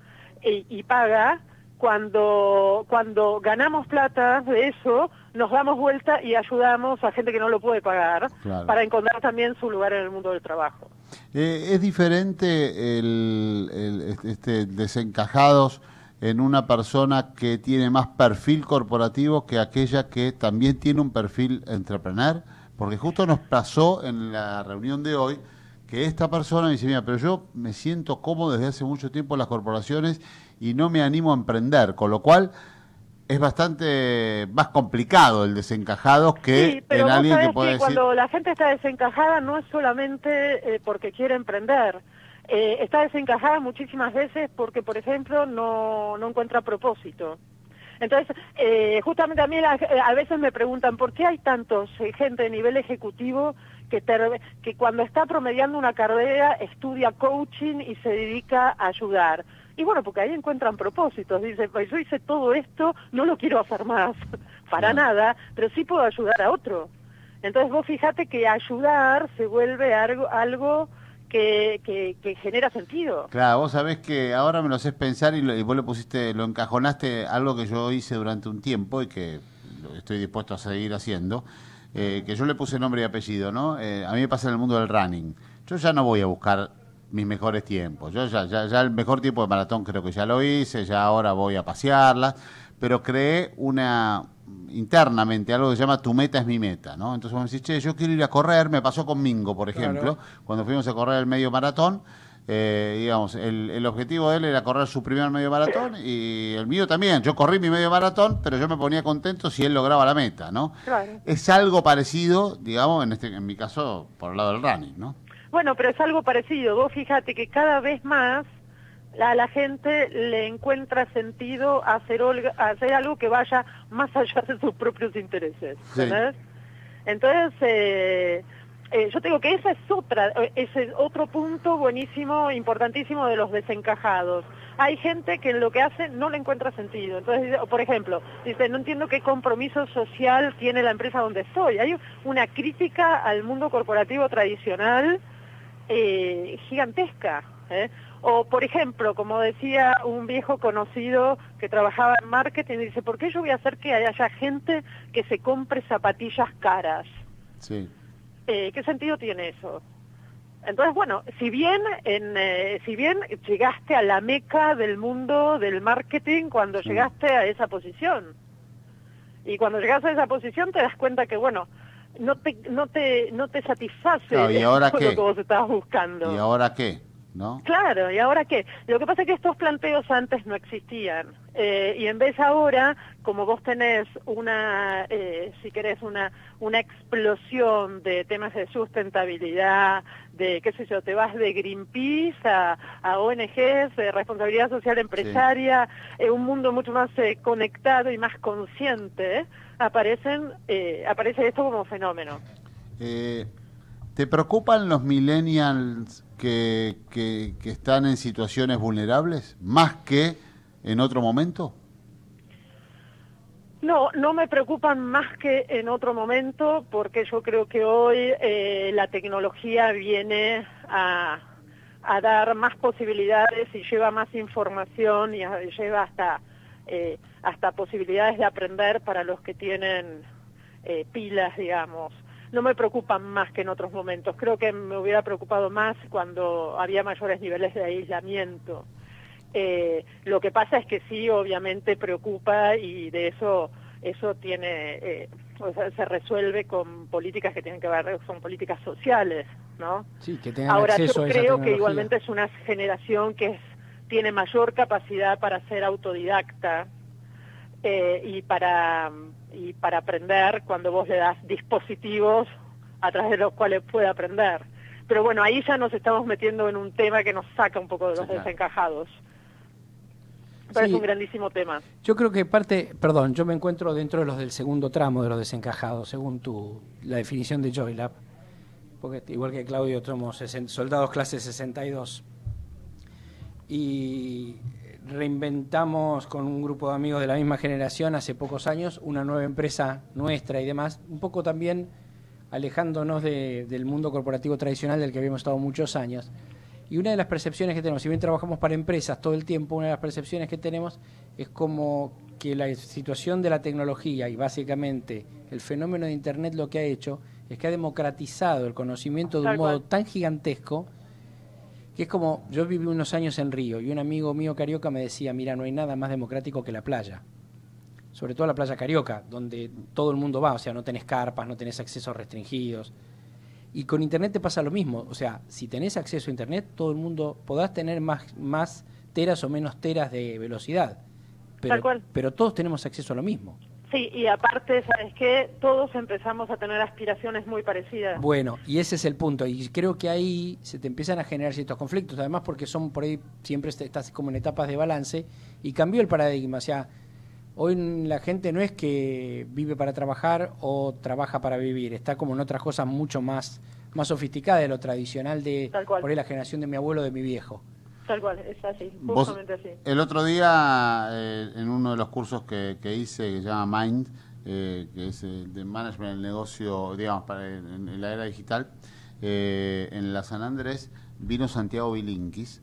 y, y paga, cuando, cuando ganamos plata de eso, nos damos vuelta y ayudamos a gente que no lo puede pagar Claro. para encontrar también su lugar en el mundo del trabajo. Eh, ¿Es diferente el, el- este desencajados en una persona que tiene más perfil corporativo que aquella que también tiene un perfil entrepreneur? Porque justo nos pasó en la reunión de hoy que esta persona me dice, mira, pero yo me siento cómodo desde hace mucho tiempo en las corporaciones y no me animo a emprender, con lo cual es bastante más complicado el desencajados que Sí, pero en vos alguien sabés que puede decir... cuando la gente está desencajada no es solamente eh, porque quiere emprender. Eh, está desencajada muchísimas veces porque, por ejemplo, no, no encuentra propósito. Entonces, eh, justamente a mí la- eh, a veces me preguntan por qué hay tantos eh, gente de nivel ejecutivo que, ter- que cuando está promediando una carrera estudia coaching y se dedica a ayudar. Y bueno, porque ahí encuentran propósitos. Dice, pues yo hice todo esto, no lo quiero hacer más, <laughs> para nada, pero sí puedo ayudar a otro. Entonces vos fíjate que ayudar se vuelve algo, algo que, que, que genera sentido. Claro, vos sabés que ahora me lo haces pensar y, lo- y vos le pusiste, lo encajonaste algo que yo hice durante un tiempo y que estoy dispuesto a seguir haciendo, eh, que yo le puse nombre y apellido, ¿no? Eh, a mí me pasa en el mundo del running. Yo ya no voy a buscar mis mejores tiempos. Yo ya, ya, ya el mejor tiempo de maratón creo que ya lo hice, ya ahora voy a pasearla, pero creé una internamente algo que se llama tu meta es mi meta, ¿no? Entonces vos me decís, che, yo quiero ir a correr, me pasó con Mingo, por ejemplo, Claro. cuando fuimos a correr el medio maratón, eh, digamos, el, el objetivo de él era correr su primer medio maratón y el mío también. Yo corrí mi medio maratón, pero yo me ponía contento si él lograba la meta, ¿no? Claro. Es algo parecido, digamos, en este en mi caso, por el lado del running, ¿no? Bueno, pero es algo parecido. Vos fíjate que cada vez más a la gente le encuentra sentido hacer, hacer algo que vaya más allá de sus propios intereses. Entonces, eh, eh, yo te digo que esa es otra, eh, ese es otro punto buenísimo, importantísimo de los desencajados. Hay gente que en lo que hace no le encuentra sentido. Entonces, por ejemplo, dice, no entiendo qué compromiso social tiene la empresa donde estoy. Hay una crítica al mundo corporativo tradicional eh, gigantesca. ¿eh? O, por ejemplo, como decía un viejo conocido que trabajaba en marketing, dice, ¿por qué yo voy a hacer que haya gente que se compre zapatillas caras? Sí. Eh, ¿Qué sentido tiene eso? Entonces, bueno, si bien, en, eh, si bien llegaste a la meca del mundo del marketing cuando llegaste a esa posición, y cuando llegas a esa posición te das cuenta que, bueno, no te, no te, no te satisface Claro, ¿y ahora <laughs> lo qué? que vos estabas buscando. ¿Y ahora qué? ¿No? Claro, ¿y ahora qué? Lo que pasa es que estos planteos antes no existían. Eh, y en vez ahora, como vos tenés una, eh, si querés, una, una explosión de temas de sustentabilidad, de, qué sé yo, te vas de Greenpeace a, a ONGs, de responsabilidad social empresaria, eh, un mundo mucho más eh, conectado y más consciente, aparecen, eh, aparece esto como fenómeno. Eh, ¿Te preocupan los millennials que, que, que están en situaciones vulnerables más que en otro momento? No, no me preocupan más que en otro momento porque yo creo que hoy eh, la tecnología viene a, dar más posibilidades y lleva más información y lleva hasta, eh, hasta posibilidades de aprender para los que tienen eh, pilas, digamos. No me preocupan más que en otros momentos. Creo que me hubiera preocupado más cuando había mayores niveles de aislamiento. Eh, lo que pasa es que sí, obviamente preocupa y de eso eso tiene eh, o sea, se resuelve con políticas que tienen que ver con políticas sociales, ¿no? Sí, que tengan Ahora acceso yo a esa creo que igualmente es una generación que es- tiene mayor capacidad para ser autodidacta eh, y para y para aprender cuando vos le das dispositivos a través de los cuales puede aprender. Pero bueno, ahí ya nos estamos metiendo en un tema que nos saca un poco de los claro. desencajados. Pero Sí. es un grandísimo tema. Yo creo que parte, perdón, yo me encuentro dentro de los del segundo tramo de los desencajados, según tu la definición de Joylab, porque igual que Claudio somos soldados clase 62 y reinventamos con un grupo de amigos de la misma generación hace pocos años una nueva empresa nuestra y demás, un poco también alejándonos de- del mundo corporativo tradicional del que habíamos estado muchos años. Y una de las percepciones que tenemos, si bien trabajamos para empresas todo el tiempo, una de las percepciones que tenemos es como que la situación de la tecnología y básicamente el fenómeno de Internet lo que ha hecho es que ha democratizado el conocimiento de un modo tan gigantesco que es como, yo viví unos años en Río y un amigo mío carioca me decía, mira, no hay nada más democrático que la playa. Sobre todo la playa carioca, donde todo el mundo va, o sea, no tenés carpas, no tenés accesos restringidos. Y con Internet te pasa lo mismo, o sea, si tenés acceso a Internet, todo el mundo podrás tener más, más teras o menos teras de velocidad. Pero, Tal cual. pero todos tenemos acceso a lo mismo. Sí, y aparte, ¿sabes qué? Todos empezamos a tener aspiraciones muy parecidas. Bueno, y ese es el punto. Y creo que ahí se te empiezan a generar ciertos conflictos, además porque son por ahí, siempre est- estás como en etapas de balance, y cambió el paradigma. O sea, hoy la gente no es que vive para trabajar o trabaja para vivir, está como en otras cosas mucho más, más sofisticadas de lo tradicional de por ahí la generación de mi abuelo, de mi viejo. Tal cual, es así, justamente así. El otro día, eh, en uno de los cursos que, que hice, que se llama Mind, eh, que es eh, de management del negocio, digamos, para en, en la era digital, eh, en la San Andrés, vino Santiago Bilinkis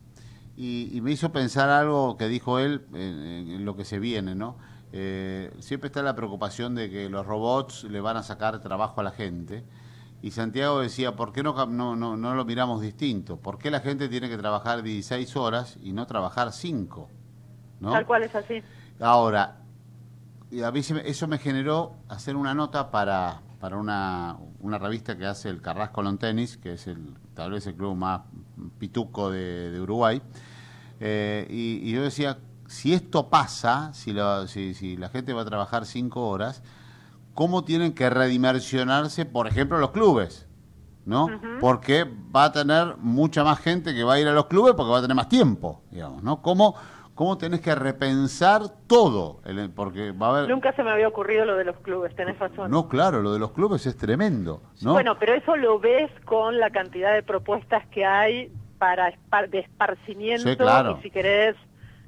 y, y me hizo pensar algo que dijo él en, en lo que se viene, ¿no? Eh, siempre está la preocupación de que los robots le van a sacar trabajo a la gente. Y Santiago decía, ¿por qué no, no, no, no lo miramos distinto? ¿Por qué la gente tiene que trabajar 16 horas y no trabajar 5? ¿no? Tal cual es así. Ahora, y a mí eso me generó hacer una nota para, para una, una revista que hace el Carrasco Lawn Tennis, que es el, tal vez el club más pituco de, de Uruguay. Eh, y, y yo decía, si esto pasa, si, lo- si, si la gente va a trabajar cinco horas, ¿cómo tienen que redimensionarse, por ejemplo, los clubes? ¿No? Porque va a tener mucha más gente que va a ir a los clubes porque va a tener más tiempo, digamos, ¿no? ¿Cómo, cómo tenés que repensar todo? El- porque va a haber... Nunca se me había ocurrido lo de los clubes, tenés razón. No, claro, lo de los clubes es tremendo, ¿no? Bueno, pero eso lo ves con la cantidad de propuestas que hay para espar- de esparcimiento Sí, claro. y si querés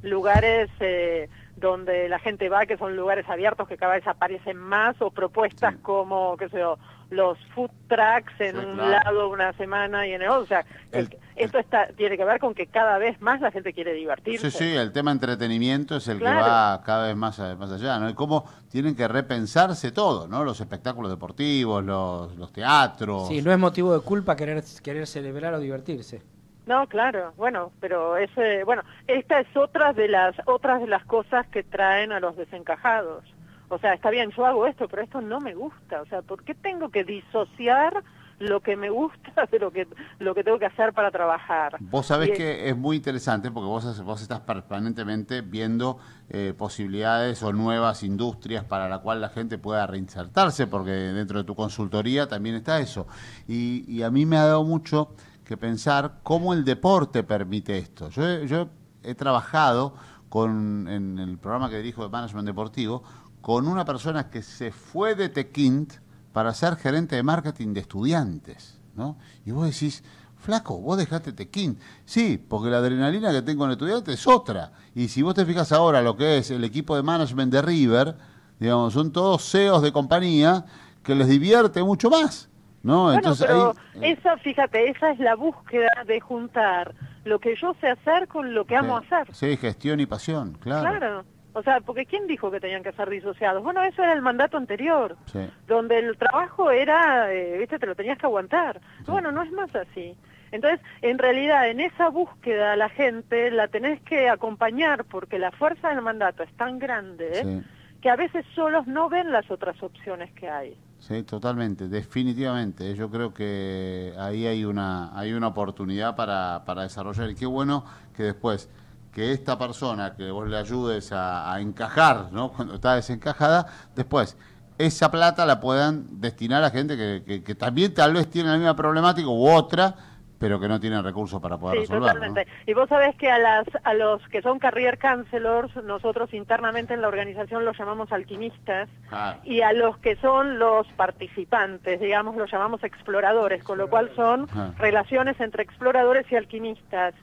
lugares eh, donde la gente va, que son lugares abiertos que cada vez aparecen más, o propuestas como, qué sé yo, los food trucks en Sí, un claro. lado una semana y en el otro. O sea, El- esto está, tiene que ver con que cada vez más la gente quiere divertirse. Sí, sí, el tema entretenimiento es el Claro. que va cada vez más, más allá, ¿no? Y cómo tienen que repensarse todo, ¿no? Los espectáculos deportivos, los, los teatros. Sí, no es motivo de culpa querer, querer celebrar o divertirse. No, claro, bueno, pero ese, bueno, esta es otra de las otras de las cosas que traen a los desencajados. O sea, está bien, yo hago esto, pero esto no me gusta. O sea, ¿por qué tengo que disociar lo que me gusta <laughs> de lo que lo que tengo que hacer para trabajar? Vos sabés Y- que es muy interesante porque vos, vos estás permanentemente viendo eh, posibilidades o nuevas industrias para la cual la gente pueda reinsertarse, porque dentro de tu consultoría también está eso. Y, y a mí me ha dado mucho que pensar cómo el deporte permite esto. Yo, yo he trabajado con, en el programa que dirijo de Management Deportivo con una persona que se fue de Tequint para ser gerente de marketing de estudiantes, ¿no? Y vos decís, flaco, vos dejaste Tequín. Sí, porque la adrenalina que tengo en estudiante es otra. Y si vos te fijas ahora lo que es el equipo de management de River, digamos, son todos CEOs de compañía que les divierte mucho más, ¿no? Bueno, Entonces pero ahí... esa, fíjate, esa es la búsqueda de juntar lo que yo sé hacer con lo que amo hacer. Sí, gestión y pasión, claro. Claro. O sea, porque ¿quién dijo que tenían que ser disociados? Bueno, eso era el mandato anterior, Sí. donde el trabajo era, eh, viste, te lo tenías que aguantar. Bueno, no es más así. Entonces, en realidad, en esa búsqueda la gente la tenés que acompañar porque la fuerza del mandato es tan grande Sí. Que a veces solos no ven las otras opciones que hay. Sí, totalmente, definitivamente. Yo creo que ahí hay una hay una oportunidad para, para desarrollar. Y qué bueno que después que esta persona que vos le ayudes a, encajar, ¿no? Cuando está desencajada, después esa plata la puedan destinar a gente que, que también tal vez tiene la misma problemática u otra, pero que no tienen recursos para poder Sí, resolverlo. ¿no? totalmente. Y vos sabés que a las a los que son career counselors, nosotros internamente en la organización los llamamos alquimistas Ah, y a los que son los participantes, digamos, los llamamos exploradores, con lo cual son Ah. relaciones entre exploradores y alquimistas.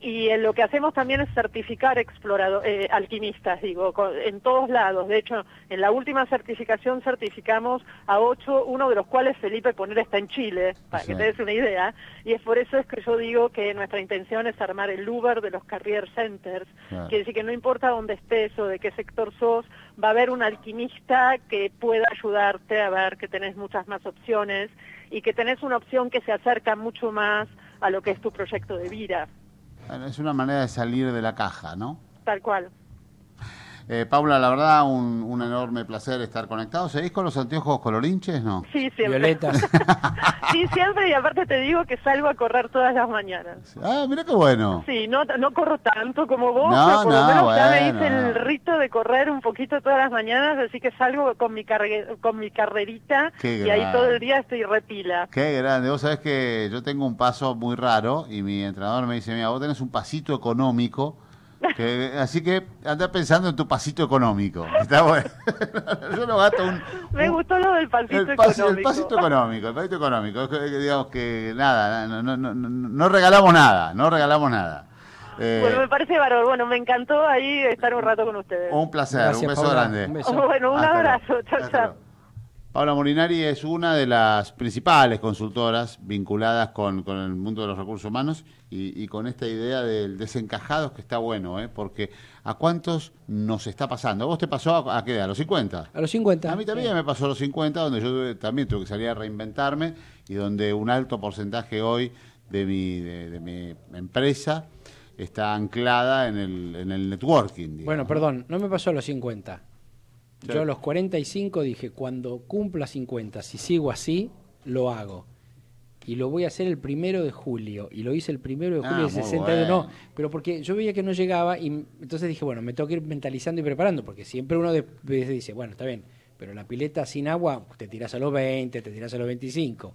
Y eh, lo que hacemos también es certificar explorado- eh, alquimistas, digo, en todos lados. De hecho, en la última certificación certificamos a ocho, uno de los cuales Felipe Poner está en Chile, para que te des una idea. Y es por eso es que yo digo que nuestra intención es armar el Uber de los Career Centers. Claro. Quiere decir que no importa dónde estés o de qué sector sos, va a haber un alquimista que pueda ayudarte a ver que tenés muchas más opciones y que tenés una opción que se acerca mucho más a lo que es tu proyecto de vida, es una manera de salir de la caja, ¿no? tal cual. Eh, Paula, la verdad, un, un enorme placer estar conectado. ¿Seguís con los anteojos colorinches? No. Sí, siempre. <laughs> sí, siempre y aparte te digo que salgo a correr todas las mañanas. Ah, mira qué bueno. Sí, no, no corro tanto como vos, No, pero por lo no, menos ya me bueno. hice el rito de correr un poquito todas las mañanas, así que salgo con mi, cargue- con mi carrerita Qué y ahí todo el día estoy repila. Qué grande. Vos sabés que yo tengo un paso muy raro y mi entrenador me dice, mira, vos tenés un pasito económico. Que- así que anda pensando en tu pasito económico. Está bueno. <laughs> yo no gasto un, Me gustó lo del pasito el, pasi- el económico. pasito económico. El pasito económico. Digamos que nada, no, no, no, no- no regalamos nada. No regalamos nada. Eh, Bueno, me parece bárbaro. Bueno, me encantó ahí estar un rato con ustedes. un placer, Gracias, un beso Paula. grande. Un beso. Bueno, un Hasta abrazo. Chao, chao. Paula Molinari es una de las principales consultoras vinculadas con, con el mundo de los recursos humanos y, y con esta idea del desencajados que está bueno, ¿eh? porque ¿a cuántos nos está pasando? ¿A vos te pasó a, a qué edad? ¿A los 50? A los 50. A mí también me pasó a los 50, donde yo tuve- también tuve que salir a reinventarme y donde un alto porcentaje hoy de mi, de, de mi empresa está anclada en el, en el networking. digamos. Bueno, perdón, no me pasó a los 50. Yo a los 45 dije, cuando cumpla 50, si sigo así, lo hago. Y lo voy a hacer el primero de julio. Y lo hice el primero de Ah, julio 62. bueno. No, pero porque yo veía que no llegaba y entonces dije, bueno, me tengo que ir mentalizando y preparando, porque siempre uno de- de- dice, bueno, está bien, pero la pileta sin agua te tirás a los 20, te tirás a los 25.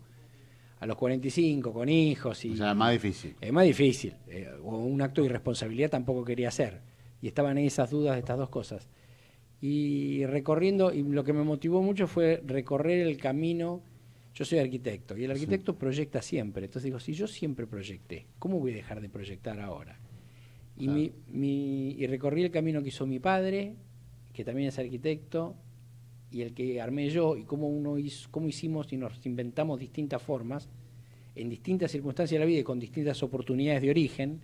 A los 45, con hijos y... O sea, más difícil. Es más difícil. eh, o un acto de irresponsabilidad tampoco quería hacer. Y estaban ahí esas dudas de estas dos cosas. Y recorriendo, y lo que me motivó mucho fue recorrer el camino. Yo soy arquitecto y el arquitecto proyecta siempre. Entonces digo, si yo siempre proyecté, ¿cómo voy a dejar de proyectar ahora? Y, mi, mi- y recorrí el camino que hizo mi padre, que también es arquitecto, y el que armé yo, y cómo, uno hizo, cómo hicimos y nos inventamos distintas formas, en distintas circunstancias de la vida y con distintas oportunidades de origen.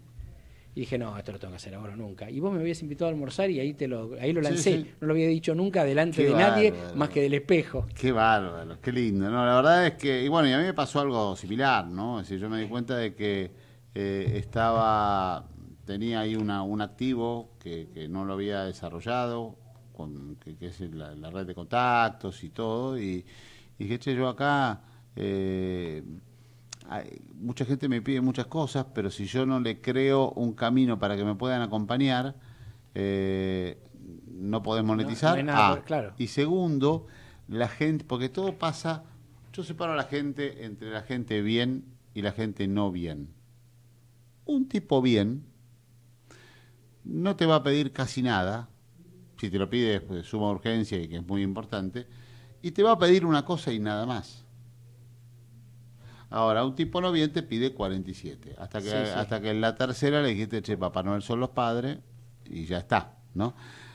Y dije, no, esto lo tengo que hacer ahora o nunca. Y vos me habías invitado a almorzar y ahí, te lo, ahí lo lancé. sí. No lo había dicho nunca delante Qué de nadie más que del espejo. Qué bárbaro, qué lindo. No, la verdad es que, y bueno, y a mí me pasó algo similar, ¿no? Es decir, yo me di cuenta de que eh, estaba, tenía ahí una, un activo que, que no lo había desarrollado, con, que, que es la, la red de contactos y todo, y, y dije, che, yo acá, eh, hay- mucha gente me pide muchas cosas, pero si yo no le creo un camino para que me puedan acompañar, eh, no podés monetizar. no hay nada Ah, claro. Y segundo, la gente, porque todo pasa, yo separo a la gente entre la gente bien y la gente no bien. Un tipo bien no te va a pedir casi nada, si te lo pide es de suma urgencia y que es muy importante, y te va a pedir una cosa y nada más. Ahora, un tipo no bien te pide 47, hasta que, Sí, sí. hasta que en la tercera le dijiste, che, Papá Noel son los padres, y ya está, ¿no?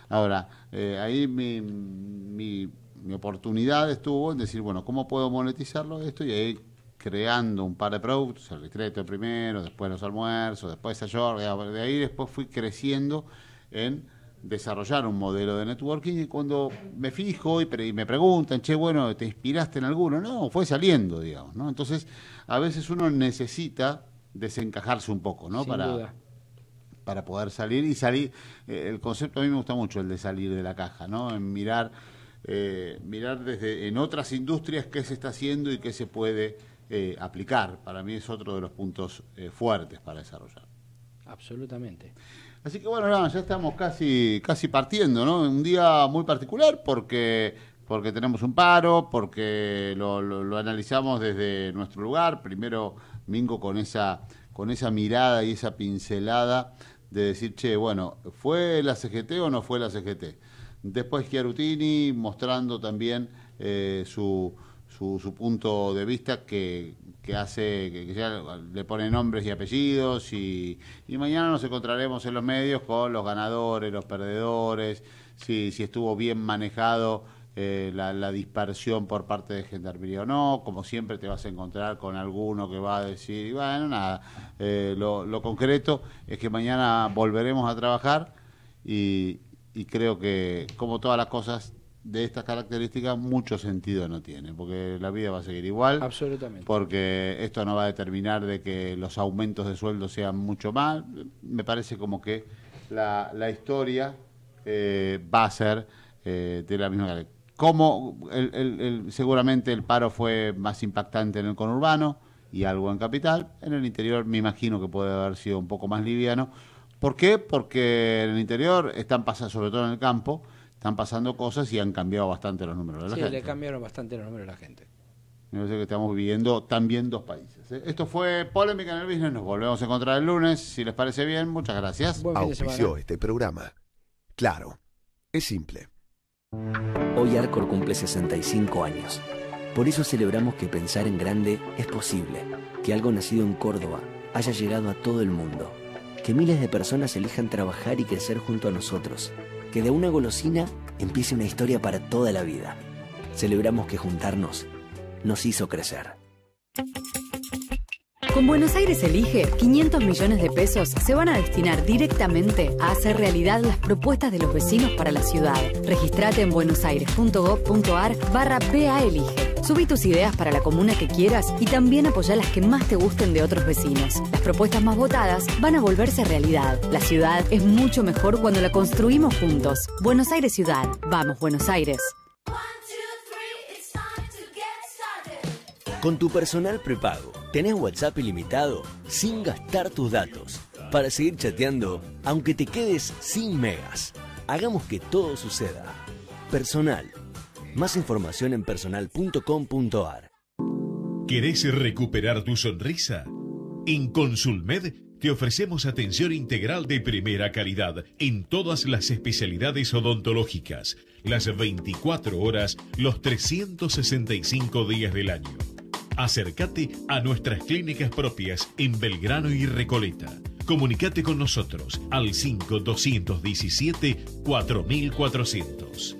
Ahora, eh, ahí mi, mi, mi oportunidad estuvo en decir, bueno, ¿cómo puedo monetizarlo esto? Y ahí creando un par de productos, el retreto primero, después los almuerzos, después a York, de ahí después fui creciendo en desarrollar un modelo de networking y cuando me fijo y, pre- y me preguntan, che, bueno, ¿te inspiraste en alguno? No, fue saliendo, digamos, ¿no? Entonces, a veces uno necesita desencajarse un poco, ¿no? Sin para, duda. para poder salir y salir. eh, el concepto a mí me gusta mucho, el de salir de la caja, ¿no? En mirar, eh, mirar desde en otras industrias qué se está haciendo y qué se puede eh, aplicar. Para mí es otro de los puntos eh, fuertes para desarrollar. Absolutamente. Así que bueno, no, ya estamos casi, casi partiendo, ¿no? Un día muy particular porque, porque tenemos un paro, porque lo analizamos desde nuestro lugar. Primero, Mingo con esa, con esa mirada y esa pincelada de decir, che, bueno, ¿fue la CGT o no fue la CGT? Después Chiarutini mostrando también eh, su, su, su punto de vista que, que hace, que, ya le pone nombres y apellidos y, y mañana nos encontraremos en los medios con los ganadores, los perdedores, si, si estuvo bien manejado eh, la, la dispersión por parte de Gendarmería o no, como siempre te vas a encontrar con alguno que va a decir, bueno, nada, eh, lo, lo concreto es que mañana volveremos a trabajar y, y creo que como todas las cosas de estas características mucho sentido no tiene, porque la vida va a seguir igual. Absolutamente. Porque esto no va a determinar de que los aumentos de sueldo sean mucho más. Me parece como que la, la historia eh, va a ser eh, de la misma manera. Como el- el- el- seguramente el paro fue más impactante en el conurbano y algo en capital, en el interior me imagino que puede haber sido un poco más liviano. ¿Por qué? Porque en el interior están pasando, sobre todo en el campo, están pasando cosas y han cambiado bastante los números de la Sí, gente. le cambiaron bastante los números a la gente. Me parece que estamos viviendo también dos países. ¿eh? Esto fue Polémica en el Business. Nos volvemos a encontrar el lunes. Si les parece bien, muchas gracias. Auspició este programa. Claro, es simple. Hoy Arcor cumple 65 años. Por eso celebramos que pensar en grande es posible, que algo nacido en Córdoba haya llegado a todo el mundo, que miles de personas elijan trabajar y crecer junto a nosotros, que de una golosina empiece una historia para toda la vida. Celebramos que juntarnos nos hizo crecer. Con Buenos Aires Elige, 500 millones de pesos se van a destinar directamente a hacer realidad las propuestas de los vecinos para la ciudad. Registrate en buenosaires.gov.ar barra PA Elige. Subí tus ideas para la comuna que quieras y también apoyá las que más te gusten de otros vecinos. Las propuestas más votadas van a volverse realidad. La ciudad es mucho mejor cuando la construimos juntos. Buenos Aires Ciudad. Vamos, Buenos Aires. Con tu personal prepago, tenés WhatsApp ilimitado sin gastar tus datos. Para seguir chateando, aunque te quedes sin megas. Hagamos que todo suceda. Personal. Más información en personal.com.ar. ¿Querés recuperar tu sonrisa? En Consulmed te ofrecemos atención integral de primera calidad en todas las especialidades odontológicas, las 24 horas, los 365 días del año. Acércate a nuestras clínicas propias en Belgrano y Recoleta. Comunicate con nosotros al 5217-4400.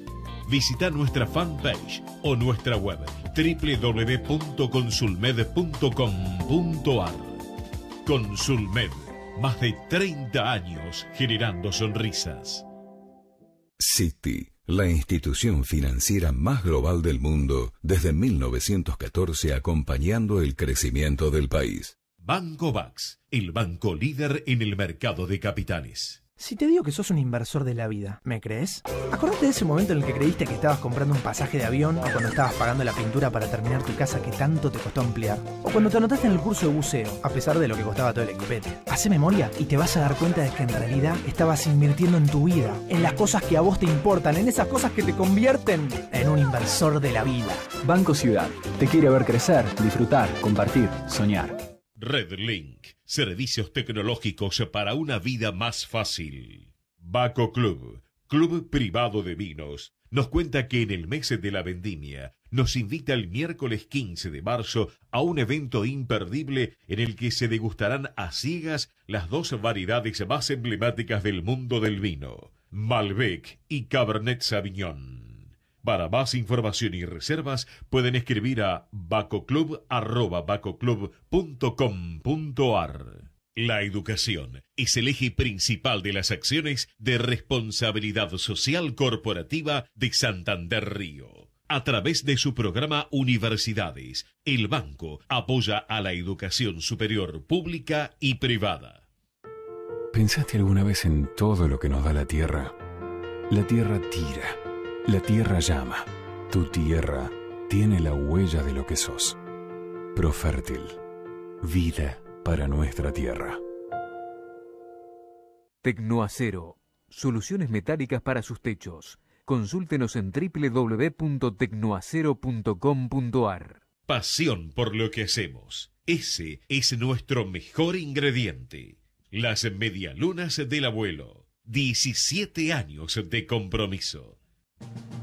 Visita nuestra fanpage o nuestra web www.consulmed.com.ar. Consulmed, más de 30 años generando sonrisas. Citi, la institución financiera más global del mundo desde 1914 acompañando el crecimiento del país. Banco Bax, el banco líder en el mercado de capitales. Si te digo que sos un inversor de la vida, ¿me crees? Acordate de ese momento en el que creíste que estabas comprando un pasaje de avión o cuando estabas pagando la pintura para terminar tu casa que tanto te costó ampliar. O cuando te anotaste en el curso de buceo, a pesar de lo que costaba todo el equipete. Hace memoria y te vas a dar cuenta de que en realidad estabas invirtiendo en tu vida, en las cosas que a vos te importan, en esas cosas que te convierten en un inversor de la vida. Banco Ciudad. Te quiere ver crecer, disfrutar, compartir, soñar. RedLink, servicios tecnológicos para una vida más fácil. Baco Club, club privado de vinos, nos cuenta que en el mes de la vendimia nos invita el miércoles 15 de marzo a un evento imperdible en el que se degustarán a ciegas las dos variedades más emblemáticas del mundo del vino, Malbec y Cabernet Sauvignon. Para más información y reservas pueden escribir a bacoclub.com.ar. La educación es el eje principal de las acciones de responsabilidad social corporativa de Santander Río. A través de su programa Universidades, el banco apoya a la educación superior pública y privada. ¿Pensaste alguna vez en todo lo que nos da la tierra? La tierra tira, la tierra llama, tu tierra tiene la huella de lo que sos. Profértil, vida para nuestra tierra. Tecnoacero, soluciones metálicas para sus techos. Consúltenos en www.tecnoacero.com.ar. Pasión por lo que hacemos. Ese es nuestro mejor ingrediente. Las medialunas del abuelo. 17 años de compromiso. Bye.